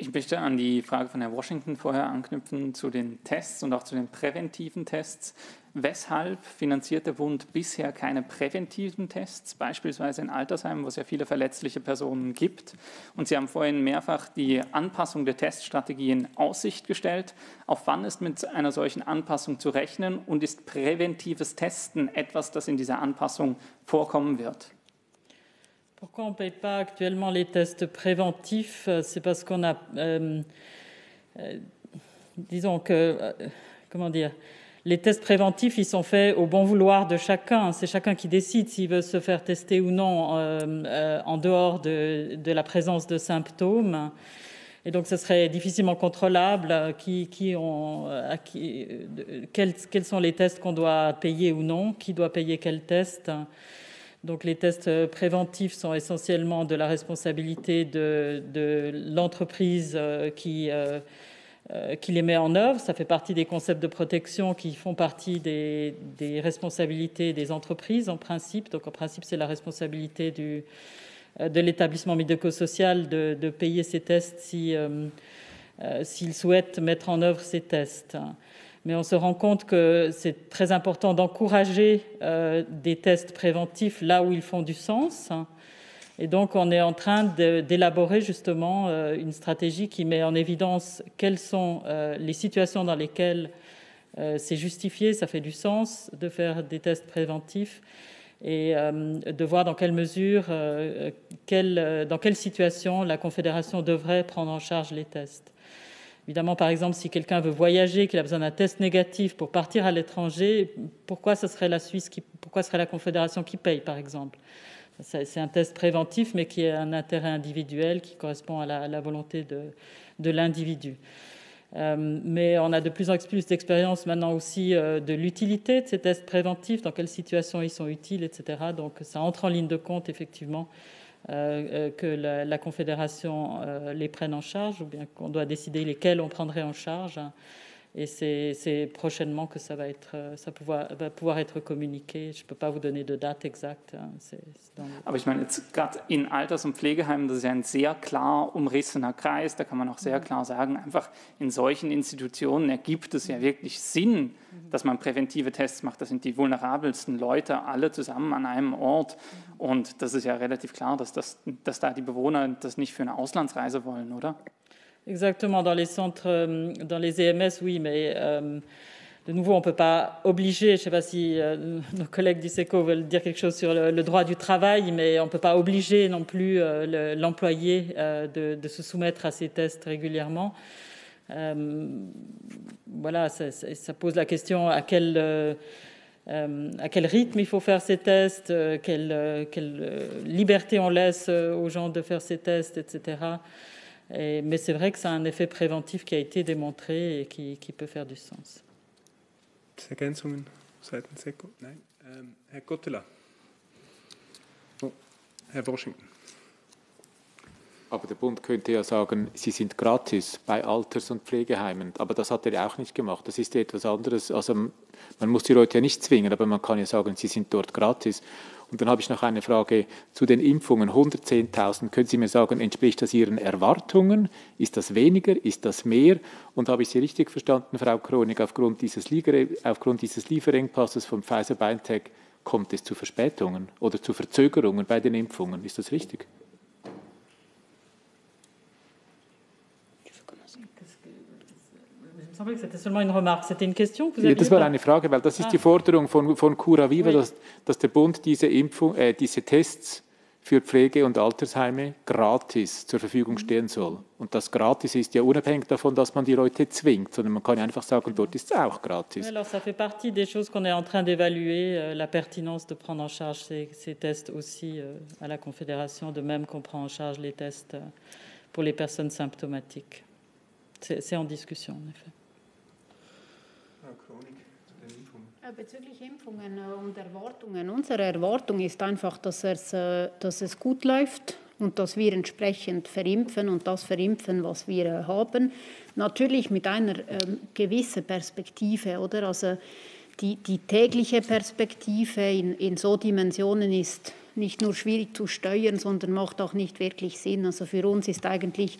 Ich möchte an die Frage von Herrn Washington vorher anknüpfen zu den Tests und auch zu den präventiven Tests. Weshalb finanziert der Bund bisher keine präventiven Tests, beispielsweise in Altersheimen, wo es ja viele verletzliche Personen gibt? Und Sie haben vorhin mehrfach die Anpassung der Teststrategie in Aussicht gestellt. Auf wann ist mit einer solchen Anpassung zu rechnen und ist präventives Testen etwas, das in dieser Anpassung vorkommen wird? Pourquoi on ne paye pas actuellement les tests préventifs? Euh, C'est parce qu'on a, euh, euh, disons que, comment dire, les tests préventifs, ils sont faits au bon vouloir de chacun. C'est chacun qui décide s'il veut se faire tester ou non en dehors de, la présence de symptômes. Et donc, ce serait difficilement contrôlable qui, qui ont, qui, quels, quels, sont les tests qu'on doit payer ou non, qui doit payer quel test. Donc les tests euh, préventifs sont essentiellement de la responsabilité de, l'entreprise euh, qui, euh, qui les met en œuvre. Ça fait partie des concepts de protection qui font partie des, responsabilités des entreprises en principe. Donc en principe, c'est la responsabilité de l'établissement médico-social de, payer ces tests si, s'il souhaite mettre en œuvre ces tests mais on se rend compte que c'est très important d'encourager euh, des tests préventifs là où ils font du sens. Et donc, on est en train d'élaborer justement euh, une stratégie qui met en évidence quelles sont euh, les situations dans lesquelles c'est justifié, ça fait du sens de faire des tests préventifs et de voir dans quelle mesure, dans quelle situation la Confédération devrait prendre en charge les tests. Évidemment, par exemple, si quelqu'un veut voyager, qu'il a besoin d'un test négatif pour partir à l'étranger, pourquoi ce serait la Suisse pourquoi serait la Confédération qui paye, par exemple? C'est un test préventif, mais qui a un intérêt individuel qui correspond à la, volonté de, l'individu. Euh, mais on a de plus en plus d'expérience maintenant aussi euh, de l'utilité de ces tests préventifs, dans quelles situations ils sont utiles, etc. Donc ça entre en ligne de compte, effectivement, que la, Confédération euh, les prenne en charge, ou bien qu'on doit décider lesquels on prendrait en charge. Et c'est prochainement que ça va, être, ça pouvoir, va pouvoir être communiqué. Je ne peux pas vous donner de date exacte. Aber ich meine, jetzt gerade in Alters- und Pflegeheimen, das ist ja ein sehr klar umrissener Kreis. Da kann man auch sehr klar sagen, einfach in solchen Institutionen ergibt es ja wirklich Sinn, dass man präventive Tests macht. Das sind die vulnerabelsten Leute alle zusammen an einem Ort. Und das ist ja relativ klar, dass, das, dass da die Bewohner das nicht für eine Auslandsreise wollen, oder? Exactement, dans les centres, euh, dans les EMS, oui, mais euh, de nouveau, on ne peut pas obliger, je ne sais pas si euh, nos collègues du SECO veulent dire quelque chose sur le, droit du travail, mais on ne peut pas obliger non plus l'employé de, se soumettre à ces tests régulièrement. voilà, ça, pose la question à quel rythme il faut faire ces tests, quelle, liberté on laisse aux gens de faire ces tests, etc. Et, mais c'est vrai que ça a un effet préventif qui a été démontré et qui, qui peut faire du sens. Ergänzungen seitens SECO? Nein. Ähm, Herr Gottela. Oh, Herr Washington. Aber der Bund könnte ja sagen, sie sind gratis bei Alters- und Pflegeheimen. Aber das hat er ja auch nicht gemacht. Das ist etwas anderes. Also man muss die Leute ja nicht zwingen, aber man kann ja sagen, sie sind dort gratis. Und dann habe ich noch eine Frage zu den Impfungen. 110.000, können Sie mir sagen, entspricht das Ihren Erwartungen? Ist das weniger? Ist das mehr? Und habe ich Sie richtig verstanden, Frau Kronig, aufgrund dieses, aufgrund dieses Lieferengpasses von Pfizer-BioNTech kommt es zu Verspätungen oder zu Verzögerungen bei den Impfungen? Ist das richtig? Ja, das war eine Frage, weil das ist ah. die Forderung von, von Cura Viva, dass, dass der Bund diese, Impfung, äh, diese Tests für Pflege- und Altersheime gratis zur Verfügung mhm. stehen soll. Und das gratis ist ja unabhängig davon, dass man die Leute zwingt, sondern man kann einfach sagen, dort ist es auch gratis. Alors, ça fait partie des choses qu'on est en train d'évaluer, euh, la pertinence de prendre en charge ces, ces tests aussi euh, à la Confédération, de même qu'on prend en charge les tests euh, pour les personnes symptomatiques. C'est en discussion, en effet. Äh, bezüglich Impfungen äh, und Erwartungen. Unsere Erwartung ist einfach, dass es, äh, dass es gut läuft und dass wir entsprechend verimpfen und das verimpfen, was wir haben. Natürlich mit einer ähm, gewissen Perspektive, oder? Also die, die tägliche Perspektive in, in so Dimensionen ist nicht nur schwierig zu steuern, sondern macht auch nicht wirklich Sinn. Also für uns ist eigentlich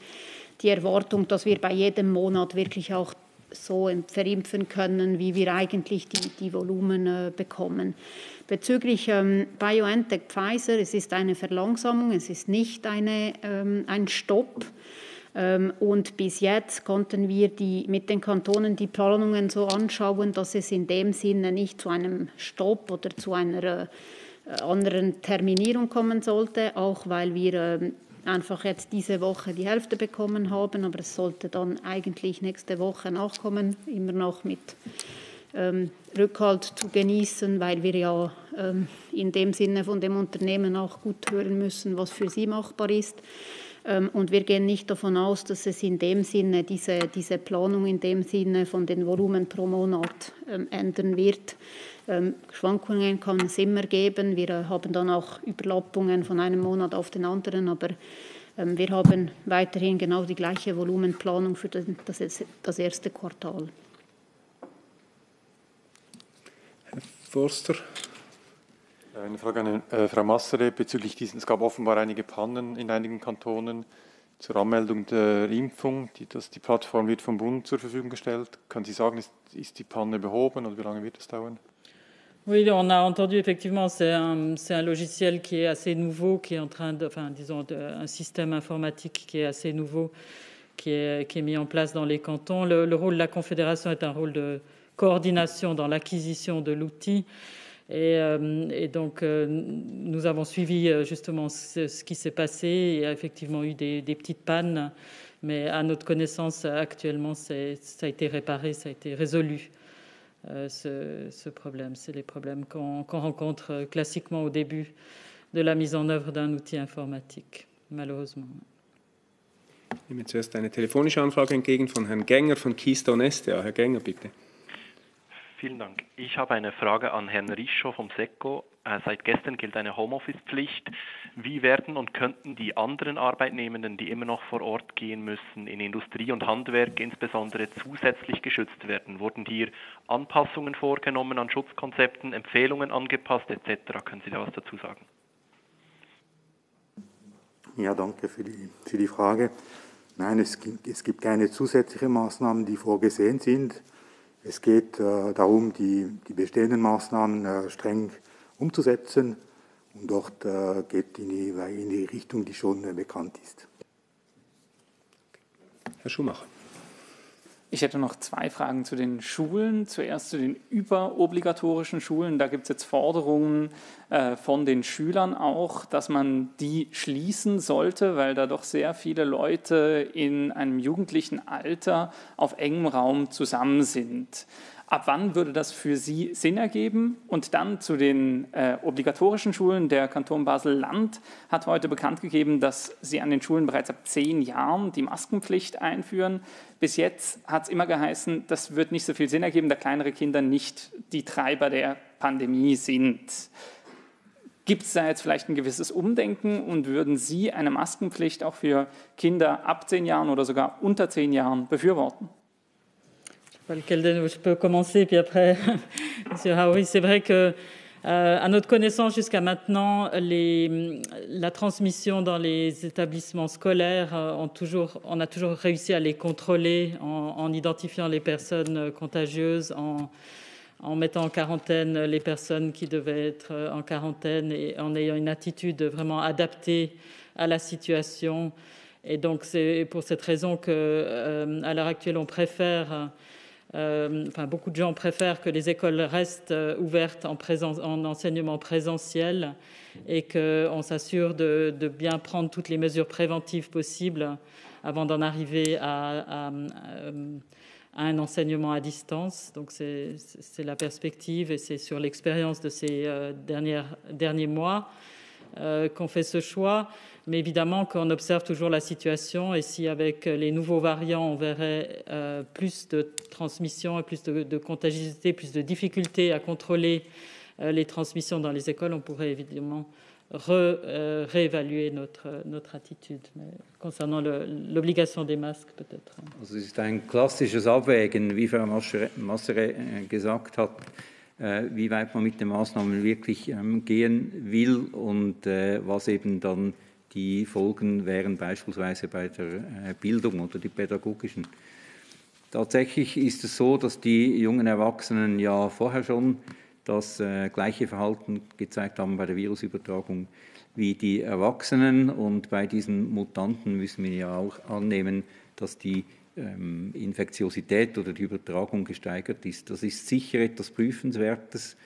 die Erwartung, dass wir bei jedem Monat wirklich auch so verimpfen können, wie wir eigentlich die, die Volumen äh, bekommen. Bezüglich ähm, BioNTech Pfizer, es ist eine Verlangsamung, es ist nicht eine, ähm, ein Stopp. Ähm, und bis jetzt konnten wir die, mit den Kantonen die Planungen so anschauen, dass es in dem Sinne nicht zu einem Stopp oder zu einer äh, anderen Terminierung kommen sollte, auch weil wir ähm, einfach jetzt diese Woche die Hälfte bekommen haben, aber es sollte dann eigentlich nächste Woche nachkommen, immer noch mit ähm, Rückhalt zu genießen, weil wir ja ähm, in dem Sinne von dem Unternehmen auch gut hören müssen, was für sie machbar ist. Ähm, und wir gehen nicht davon aus, dass es in dem Sinne diese, diese Planung in dem Sinne von den Volumen pro Monat ähm, ändern wird. Ähm, Schwankungen kann es immer geben. Wir äh, haben dann auch Überlappungen von einem Monat auf den anderen, aber ähm, wir haben weiterhin genau die gleiche Volumenplanung für das erste Quartal. Herr Forster. Eine Frage an äh, Frau Massere bezüglich diesen. Es gab offenbar einige Pannen in einigen Kantonen zur Anmeldung der Impfung. Die, das, die Plattform wird vom Bund zur Verfügung gestellt. Können Sie sagen, ist, ist die Panne behoben und wie lange wird es dauern? Oui, on a entendu effectivement, c'est un, logiciel qui est assez nouveau, qui est en train de, enfin, disons, un système informatique qui est assez nouveau, qui est, mis en place dans les cantons. Le, le, rôle de la Confédération est un rôle de coordination dans l'acquisition de l'outil. Et, euh, donc, euh, nous avons suivi euh, justement ce, ce qui s'est passé. Il y a effectivement eu des, des petites pannes, mais à notre connaissance, actuellement, ça a été réparé, ça a été résolu. Euh, ce, ce, problème. C'est les problèmes qu'on qu rencontre classiquement au début de la mise en œuvre d'un outil informatique, malheureusement. Ich nehme zuerst eine telefonische Anfrage entgegen von Herrn Gänger von Keystone SDA. Herr Gänger, bitte. Vielen Dank. Ich habe eine Frage an Herrn Rischo vom SECO. Äh, seit gestern gilt eine Homeoffice-Pflicht. Wie werden und könnten die anderen Arbeitnehmenden, die immer noch vor Ort gehen müssen, in Industrie und Handwerk insbesondere zusätzlich geschützt werden? Wurden hier Anpassungen vorgenommen an Schutzkonzepten, Empfehlungen angepasst etc.? Können Sie da was dazu sagen? Ja, danke für die, für die Frage. Nein, es gibt, es gibt keine zusätzlichen Maßnahmen, die vorgesehen sind. Es geht äh, darum, die, die bestehenden Maßnahmen äh, streng umzusetzen und dort äh, geht in die, in die Richtung, die schon äh, bekannt ist. Herr Schumacher. Ich hätte noch zwei Fragen zu den Schulen. Zuerst zu den überobligatorischen Schulen. Da gibt es jetzt Forderungen äh, von den Schülern auch, dass man die schließen sollte, weil da doch sehr viele Leute in einem jugendlichen Alter auf engem Raum zusammen sind. Ab wann würde das für Sie Sinn ergeben? Und dann zu den äh, obligatorischen Schulen. Der Kanton Basel-Land hat heute bekannt gegeben, dass sie an den Schulen bereits ab zehn Jahren die Maskenpflicht einführen. Bis jetzt hat es immer geheißen, das wird nicht so viel Sinn ergeben, da kleinere Kinder nicht die Treiber der Pandemie sind. Gibt es da jetzt vielleicht ein gewisses Umdenken und würden Sie eine Maskenpflicht auch für Kinder ab zehn Jahren oder sogar unter zehn Jahren befürworten? Je peux commencer, puis après, Monsieur Haoui, c'est vrai que Euh, à notre connaissance, jusqu'à maintenant, la transmission dans les établissements scolaires, euh, on a toujours réussi à les contrôler en, en identifiant les personnes contagieuses, en, mettant en quarantaine les personnes qui devaient être en quarantaine et en ayant une attitude vraiment adaptée à la situation. Et donc, c'est pour cette raison que, euh, à l'heure actuelle, on préfère euh, beaucoup de gens préfèrent que les écoles restent euh, ouvertes en, enseignement présentiel et qu'on s'assure de, bien prendre toutes les mesures préventives possibles avant d'en arriver à, à, un enseignement à distance. Donc c'est la perspective et c'est sur l'expérience de ces euh, derniers mois euh, qu'on fait ce choix. Mais évidemment qu'on observe toujours la situation et si avec les nouveaux variants, on verrait euh, plus de transmission et plus de, de, contagiosité, plus de difficultés à contrôler euh, les transmissions dans les écoles, on pourrait évidemment euh, réévaluer notre, notre attitude. Concernant l'obligation des masques, peut-être. Also es ist ein klassisches Abwägen, wie Frau Massere äh, gesagt hat. Äh, wie weit man mit den Maßnahmen wirklich ähm, gehen will und äh, was eben dann die Folgen wären beispielsweise bei der äh, Bildung oder die pädagogischen. Tatsächlich ist es so, dass die jungen Erwachsenen ja vorher schon das äh, gleiche Verhalten gezeigt haben bei der Virusübertragung wie die Erwachsenen. Und bei diesen Mutanten müssen wir ja auch annehmen, dass die ähm, Infektiosität oder die Übertragung gesteigert ist. Das ist sicher etwas Prüfenswertes.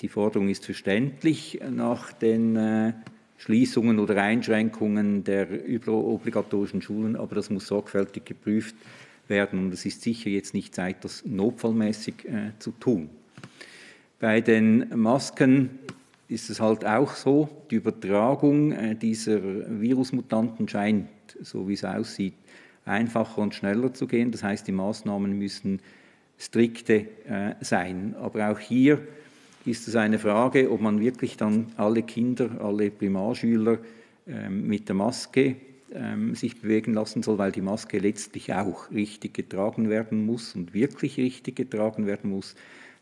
Die Forderung ist verständlich nach den äh, Schließungen oder Einschränkungen der obligatorischen Schulen, aber das muss sorgfältig geprüft werden und es ist sicher jetzt nicht Zeit, das notfallmäßig äh, zu tun. Bei den Masken ist es halt auch so, die Übertragung äh, dieser Virusmutanten scheint, so wie es aussieht, einfacher und schneller zu gehen. Das heißt, die Maßnahmen müssen strikte äh, sein. Aber auch hier ist es eine Frage, ob man wirklich dann alle Kinder, alle Primarschüler ähm, mit der Maske ähm, sich bewegen lassen soll, weil die Maske letztlich auch richtig getragen werden muss und wirklich richtig getragen werden muss,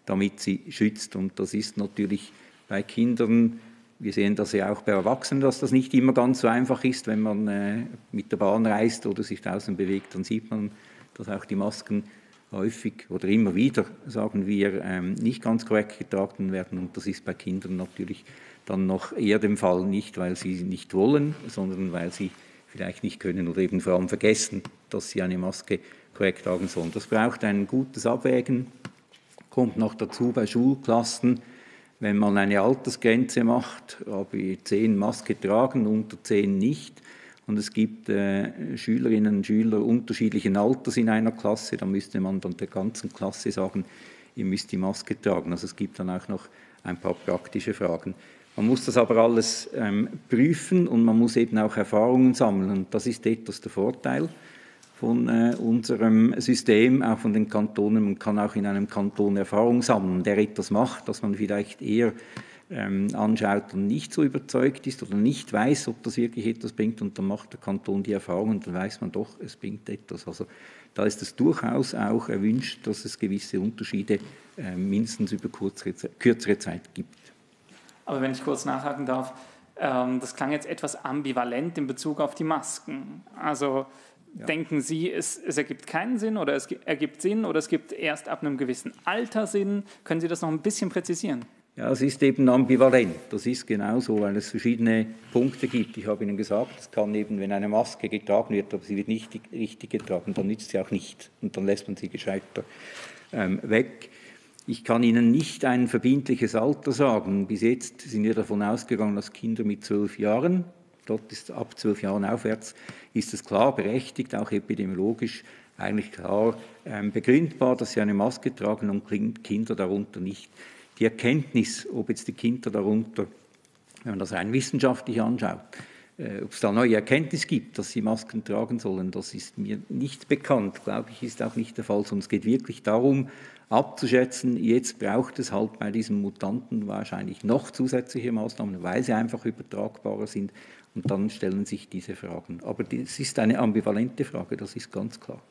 damit sie schützt. Und das ist natürlich bei Kindern, wir sehen das ja auch bei Erwachsenen, dass das nicht immer ganz so einfach ist, wenn man äh, mit der Bahn reist oder sich draußen bewegt, dann sieht man, dass auch die Masken häufig oder immer wieder, sagen wir, ähm, nicht ganz korrekt getragen werden. Und das ist bei Kindern natürlich dann noch eher dem Fall, nicht weil sie nicht wollen, sondern weil sie vielleicht nicht können oder eben vor allem vergessen, dass sie eine Maske korrekt tragen sollen. Das braucht ein gutes Abwägen, kommt noch dazu bei Schulklassen, wenn man eine Altersgrenze macht, habe zehn Maske tragen, unter zehn nicht, und es gibt äh, Schülerinnen und Schüler unterschiedlichen Alters in einer Klasse, dann müsste man dann der ganzen Klasse sagen, ihr müsst die Maske tragen. Also es gibt dann auch noch ein paar praktische Fragen. Man muss das aber alles ähm, prüfen und man muss eben auch Erfahrungen sammeln. Und das ist etwas der Vorteil von äh, unserem System, auch von den Kantonen. Man kann auch in einem Kanton Erfahrung sammeln, der etwas macht, dass man vielleicht eher ähm, anschaut und nicht so überzeugt ist oder nicht weiß, ob das wirklich etwas bringt und dann macht der Kanton die Erfahrung und dann weiß man doch, es bringt etwas. Also da ist es durchaus auch erwünscht, dass es gewisse Unterschiede äh, mindestens über kurzere, kürzere Zeit gibt. Aber wenn ich kurz nachhaken darf, ähm, das klang jetzt etwas ambivalent in Bezug auf die Masken. Also ja. denken Sie, es, es, ergibt keinen Sinn oder es ergibt Sinn oder es gibt erst ab einem gewissen Alter Sinn? Können Sie das noch ein bisschen präzisieren? Ja, es ist eben ambivalent. Das ist genauso, weil es verschiedene Punkte gibt. Ich habe Ihnen gesagt, es kann eben, wenn eine Maske getragen wird, aber sie wird nicht richtig getragen, dann nützt sie auch nicht und dann lässt man sie gescheiter ähm, weg. Ich kann Ihnen nicht ein verbindliches Alter sagen. Bis jetzt sind wir davon ausgegangen, dass Kinder mit zwölf Jahren, dort ist ab zwölf Jahren aufwärts, ist es klar berechtigt, auch epidemiologisch eigentlich klar ähm, begründbar, dass sie eine Maske tragen und Kinder darunter nicht die Erkenntnis, ob jetzt die Kinder darunter, wenn man das rein wissenschaftlich anschaut, Äh, Ob es da neue Erkenntnis gibt, dass sie Masken tragen sollen, das ist mir nicht bekannt, glaube ich, ist auch nicht der Fall, sondern es geht wirklich darum, abzuschätzen, jetzt braucht es halt bei diesen Mutanten wahrscheinlich noch zusätzliche Maßnahmen, weil sie einfach übertragbarer sind und dann stellen sich diese Fragen. Aber es ist eine ambivalente Frage, das ist ganz klar.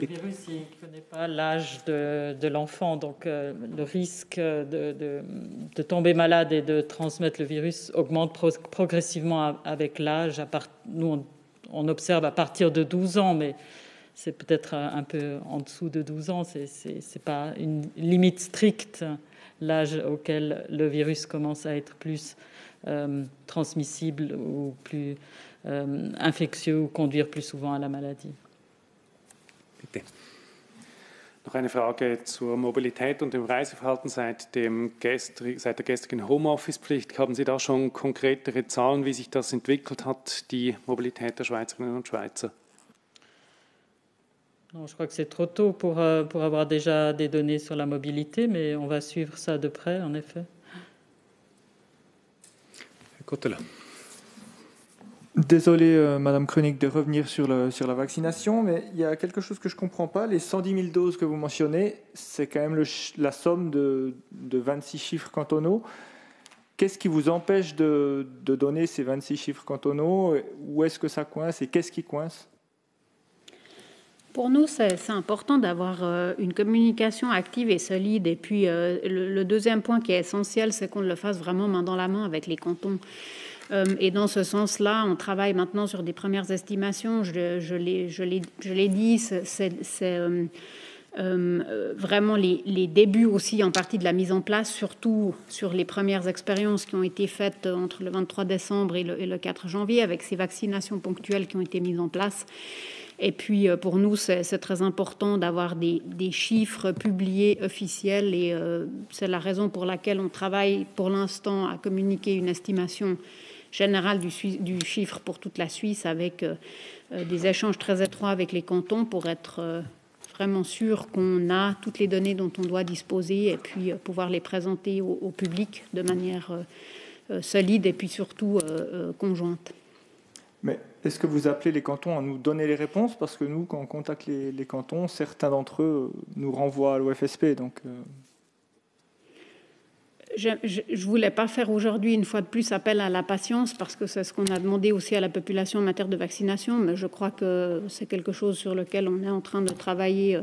Le virus, il ne connaît pas l'âge de, de l'enfant, donc euh, le risque de, de, de, tomber malade et de transmettre le virus augmente pro progressivement avec l'âge. Nous, on, on, observe à partir de 12 ans, mais c'est peut-être un peu en dessous de 12 ans. Ce n'est pas une limite stricte, l'âge auquel le virus commence à être plus euh, transmissible ou plus euh, infectieux ou conduire plus souvent à la maladie. Noch eine Frage zur Mobilität und dem Reiseverhalten seit, dem gestrig, seit der gestrigen Homeoffice-Pflicht. Haben Sie da schon konkretere Zahlen, wie sich das entwickelt hat, die Mobilität der Schweizerinnen und Schweizer? Non, je crois que c'est trop tôt pour, euh, pour avoir déjà des données sur la mobilité, mais on va suivre ça de près, en effet. Herr Désolé, euh, Madame Chronique, de revenir sur, la vaccination, mais il y a quelque chose que je ne comprends pas. Les 110 000 doses que vous mentionnez, c'est quand même la somme de, de, 26 chiffres cantonaux. Qu'est-ce qui vous empêche de, de, donner ces 26 chiffres cantonaux? Où est-ce que ça coince et qu'est-ce qui coince? Pour nous, c'est important d'avoir euh, une communication active et solide. Et puis, euh, le, le, deuxième point qui est essentiel, c'est qu'on le fasse vraiment main dans la main avec les cantons. Euh, et dans ce sens-là, on travaille maintenant sur des premières estimations. Je, l'ai dit, c'est euh, euh, vraiment les, débuts aussi en partie de la mise en place, surtout sur les premières expériences qui ont été faites entre le 23 décembre et le, et le 4 janvier, avec ces vaccinations ponctuelles qui ont été mises en place. Et puis pour nous, c'est très important d'avoir des, chiffres publiés officiels et c'est la raison pour laquelle on travaille pour l'instant à communiquer une estimation général du, chiffre pour toute la Suisse avec euh, euh, des échanges très étroits avec les cantons pour être euh, vraiment sûr qu'on a toutes les données dont on doit disposer et puis pouvoir les présenter au, public de manière solide et puis surtout conjointe. Mais est-ce que vous appelez les cantons à nous donner les réponses? Parce que nous, quand on contacte les, les cantons, certains d'entre eux nous renvoient à l'OFSP. Donc, je ne voulais pas faire aujourd'hui une fois de plus appel à la patience parce que c'est ce qu'on a demandé aussi à la population en matière de vaccination, mais je crois que c'est quelque chose sur lequel on est en train de travailler euh,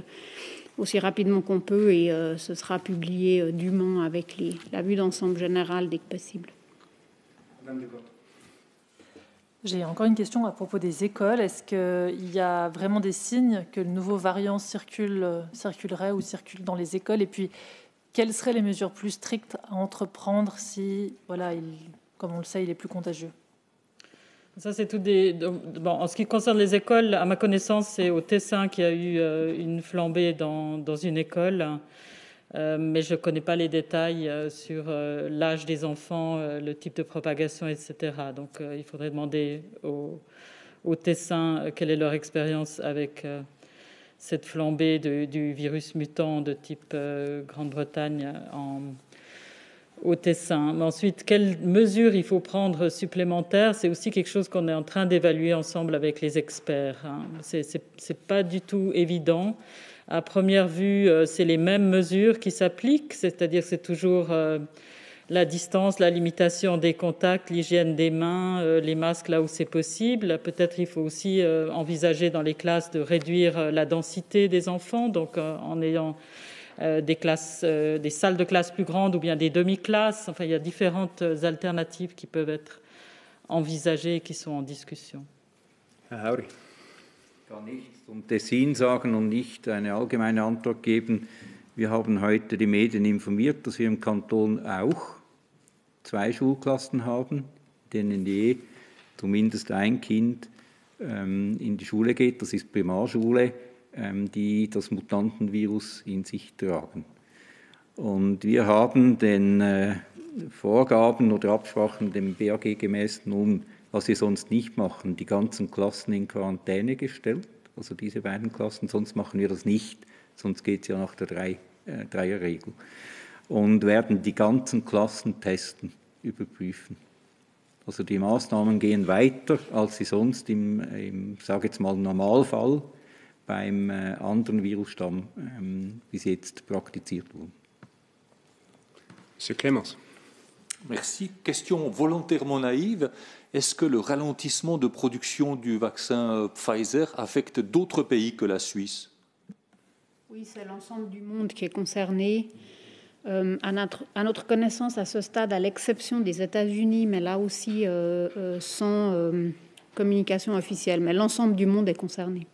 aussi rapidement qu'on peut et euh, ce sera publié euh, dûment avec les, la vue d'ensemble générale dès que possible. J'ai encore une question à propos des écoles. Est-ce qu'il y a vraiment des signes que le nouveau variant circule, circulerait ou circule dans les écoles? Et puis, quelles seraient les mesures plus strictes à entreprendre si, voilà, il, comme on le sait, il est plus contagieux? Ça, c'est tout en ce qui concerne les écoles, à ma connaissance, c'est au Tessin qu'il y a eu euh, une flambée dans, dans une école, euh, mais je ne connais pas les détails euh, sur l'âge des enfants, le type de propagation, etc. Donc, il faudrait demander aux au Tessin quelle est leur expérience avec cette flambée du virus mutant de type euh, Grande-Bretagne en, au Tessin. Mais ensuite, quelles mesures il faut prendre supplémentaires? C'est aussi quelque chose qu'on est en train d'évaluer ensemble avec les experts. Hein. Ce n'est pas du tout évident. À première vue, euh, c'est les mêmes mesures qui s'appliquent, c'est-à-dire c'est toujours... Euh, la distance, la limitation des contacts, l'hygiène des mains, euh, les masques là où c'est possible. Peut-être il faut aussi euh, envisager dans les classes de réduire euh, la densité des enfants, donc en ayant des classes, des salles de classe plus grandes ou bien des demi-classes. Enfin, il y a différentes alternatives qui peuvent être envisagées et qui sont en discussion. Hauri. Ich kann nichts zum Tessin sagen und nicht eine allgemeine Antwort geben. Wir haben heute die Medien informiert, dass wir im Kanton auch zwei Schulklassen haben, denen je zumindest ein Kind ähm, in die Schule geht, das ist Primarschule, ähm, die das Mutantenvirus in sich tragen. Und wir haben den äh, Vorgaben oder Absprachen dem BAG gemäß nun, was wir sonst nicht machen, die ganzen Klassen in Quarantäne gestellt, also diese beiden Klassen, sonst machen wir das nicht, sonst geht es ja nach der drei, äh, Dreierregel. Und werden die ganzen Klassen testen überprüfen. Also die Maßnahmen gehen weiter, als sie sonst im, im sage jetzt mal, Normalfall beim äh, anderen Virusstamm ähm, bis jetzt praktiziert wurden. Monsieur Clémence. Merci. Question volontairement naïve. Est-ce que le ralentissement de production du vaccin euh, Pfizer affecte d'autres pays que la Suisse Oui, c'est l'ensemble du monde qui est concerné. Euh, à, notre, à, notre, connaissance, à ce stade, à l'exception des États-Unis, mais là aussi euh, euh, sans euh, communication officielle, mais l'ensemble du monde est concerné.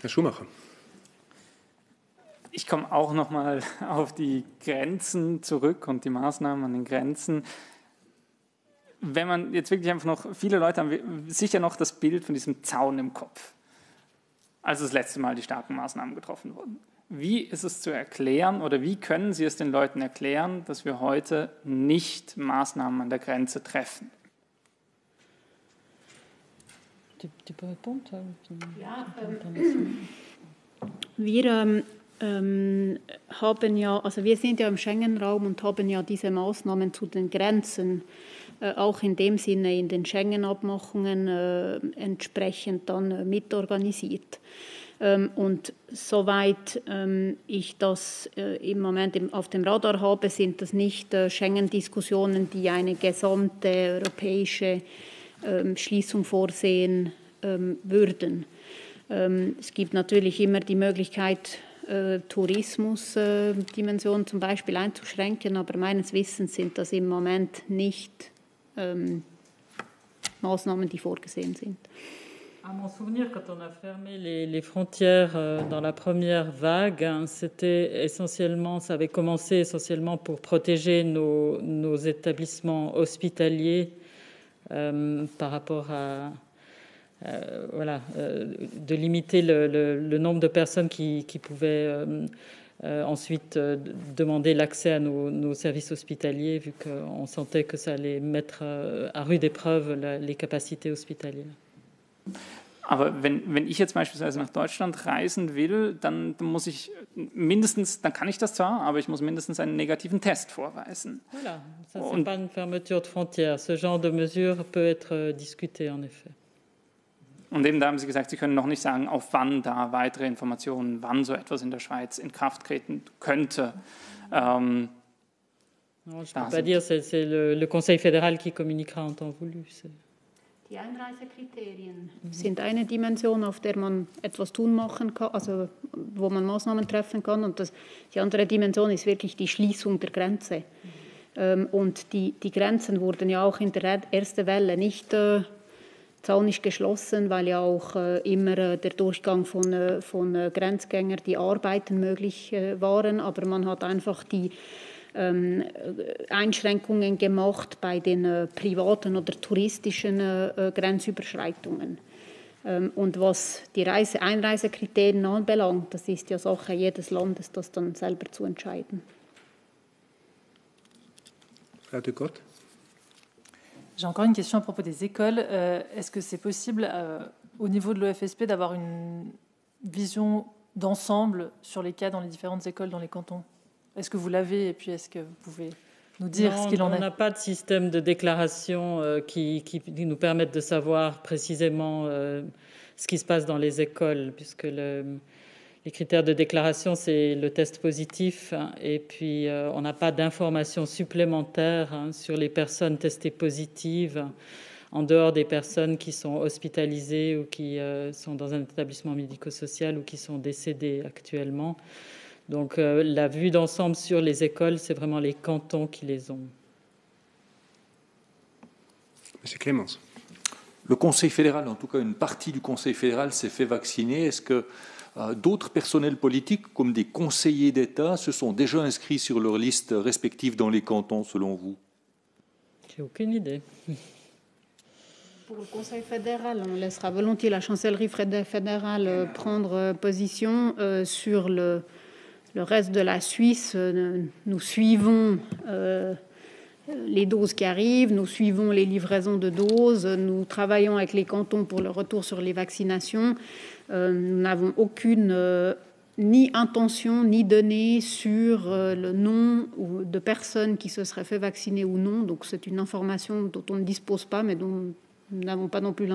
Herr Schumacher. Ich komme auch noch mal auf die Grenzen zurück und die Maßnahmen an den Grenzen. Wenn man jetzt wirklich einfach noch, viele Leute haben sicher noch das Bild von diesem Zaun im Kopf, als das letzte Mal die starken Maßnahmen getroffen wurden. Wie ist es zu erklären oder wie können Sie es den Leuten erklären, dass wir heute nicht Maßnahmen an der Grenze treffen? Ja, ähm, wir ähm, ähm, haben ja, also wir sind ja im Schengen-Raum und haben ja diese Maßnahmen zu den Grenzen auch in dem Sinne in den Schengen-Abmachungen äh, entsprechend dann äh, mitorganisiert. Ähm, und soweit ähm, ich das äh, im Moment auf dem Radar habe, sind das nicht äh, Schengen-Diskussionen, die eine gesamte europäische ähm, Schließung vorsehen würden. Es gibt natürlich immer die Möglichkeit, äh, Tourismusdimension zum Beispiel einzuschränken, aber meines Wissens sind das im Moment nicht ähm, Maßnahmen, die vorgesehen. À mon souvenir, quand on a fermé les, frontières euh, dans la première vague, hein, c'était essentiellement, ça avait commencé essentiellement pour protéger nos, établissements hospitaliers euh, par rapport à, euh, voilà, de limiter le, nombre de personnes qui pouvaient euh, euh ensuite euh, demander l'accès à nos, nos, services hospitaliers, vu qu'on sentait que ça allait mettre euh, à rude épreuve la, les capacités hospitalières. Aber wenn, wenn ich jetzt beispielsweise nach Deutschland reisen will, dann muss ich mindestens, dann kann ich das zwar, aber ich muss mindestens einen negativen Test vorweisen. Voilà, ça c'est pas une fermeture de frontières. Ce genre de mesure peut être discuté en effet. Und eben da haben Sie gesagt, Sie können noch nicht sagen, auf wann da weitere Informationen, wann so etwas in der Schweiz in Kraft treten könnte. Ähm, non, je ne peux pas dire, c'est le, le, Conseil fédéral qui communiquera en temps voulu. Die Einreisekriterien mhm. sind eine Dimension, auf der man etwas tun machen kann, also wo man Maßnahmen treffen kann. Und das, die andere Dimension ist wirklich die Schließung der Grenze. Mhm. Ähm, und die, die Grenzen wurden ja auch in der ersten Welle nicht äh, Zaun ist geschlossen, weil ja auch äh, immer äh, der Durchgang von, äh, von Grenzgängern, die Arbeiten möglich waren, aber man hat einfach die ähm, Einschränkungen gemacht bei den privaten oder touristischen Grenzüberschreitungen. Ähm, und was die Reise Einreisekriterien anbelangt, das ist ja Sache jedes Landes, das dann selber zu entscheiden. Frau de Gott. J'ai encore une question à propos des écoles. Euh, Est-ce que c'est possible, euh, au niveau de l'OFSP, d'avoir une vision d'ensemble sur les cas dans les différentes écoles dans les cantons? Est-ce que vous l'avez Et puis, est-ce que vous pouvez nous dire non, ce qu'il en est? On n'a pas de système de déclaration euh, qui, qui, nous permette de savoir précisément euh, ce qui se passe dans les écoles, puisque le les critères de déclaration, c'est le test positif hein, et puis euh, on n'a pas d'informations supplémentaires hein, sur les personnes testées positives en dehors des personnes qui sont hospitalisées ou qui euh, sont dans un établissement médico-social ou qui sont décédées actuellement. Donc euh, la vue d'ensemble sur les écoles, c'est vraiment les cantons qui les ont. Monsieur Clémence. Le Conseil fédéral, en tout cas une partie du Conseil fédéral, s'est fait vacciner. Est-ce que euh, d'autres personnels politiques, comme des conseillers d'État, se sont déjà inscrits sur leur liste respective dans les cantons, selon vous? J'ai aucune idée. Pour le Conseil fédéral, on laissera volontiers la chancellerie fédérale euh, prendre euh, position sur le, le, reste de la Suisse. Nous suivons les doses qui arrivent, nous suivons les livraisons de doses, nous travaillons avec les cantons pour le retour sur les vaccinations. Euh, nous n'avons aucune euh, ni intention ni données sur euh, le nom de personnes qui se seraient fait vacciner ou non. Donc c'est une information dont on ne dispose pas, mais dont nous n'avons pas non plus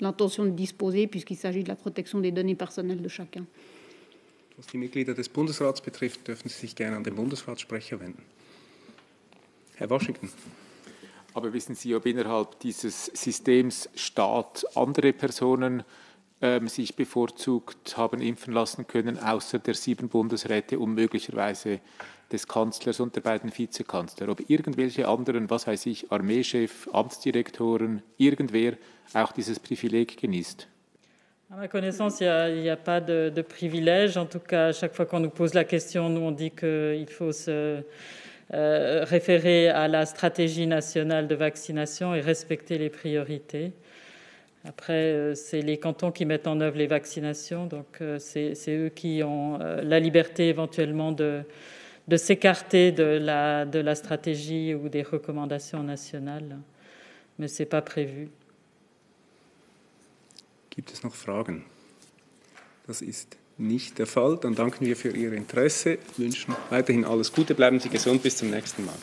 l'intention de disposer, puisqu'il s'agit de la protection des données personnelles de chacun. Was die Mitglieder des Bundesrats betrifft, dürfen Sie sich gerne an den Bundesratssprecher wenden. Herr Washington. Aber wissen Sie, ob innerhalb dieses Systems Staat andere Personen ähm, sich bevorzugt haben impfen lassen können, außer der sieben Bundesräte und möglicherweise des Kanzlers und der beiden Vizekanzler. Ob irgendwelche anderen, was weiß ich, Armeechef, Amtsdirektoren, irgendwer auch dieses Privileg genießt. À ma connaissance, il n'y a, a, pas de, de, privilège. En tout cas, à chaque fois qu'on nous pose la question, nous, on dit qu'il faut se euh, référer à la stratégie nationale de vaccination et respecter les priorités. Après, euh, c'est les cantons qui mettent en œuvre les vaccinations, donc euh, c'est eux qui ont la liberté éventuellement de, s'écarter de la, stratégie ou des recommandations nationales, mais ce n'est pas prévu. Gibt es noch Fragen? Nicht der Fall. Dann danken wir für Ihr Interesse, wünschen weiterhin alles Gute, bleiben Sie gesund, bis zum nächsten Mal.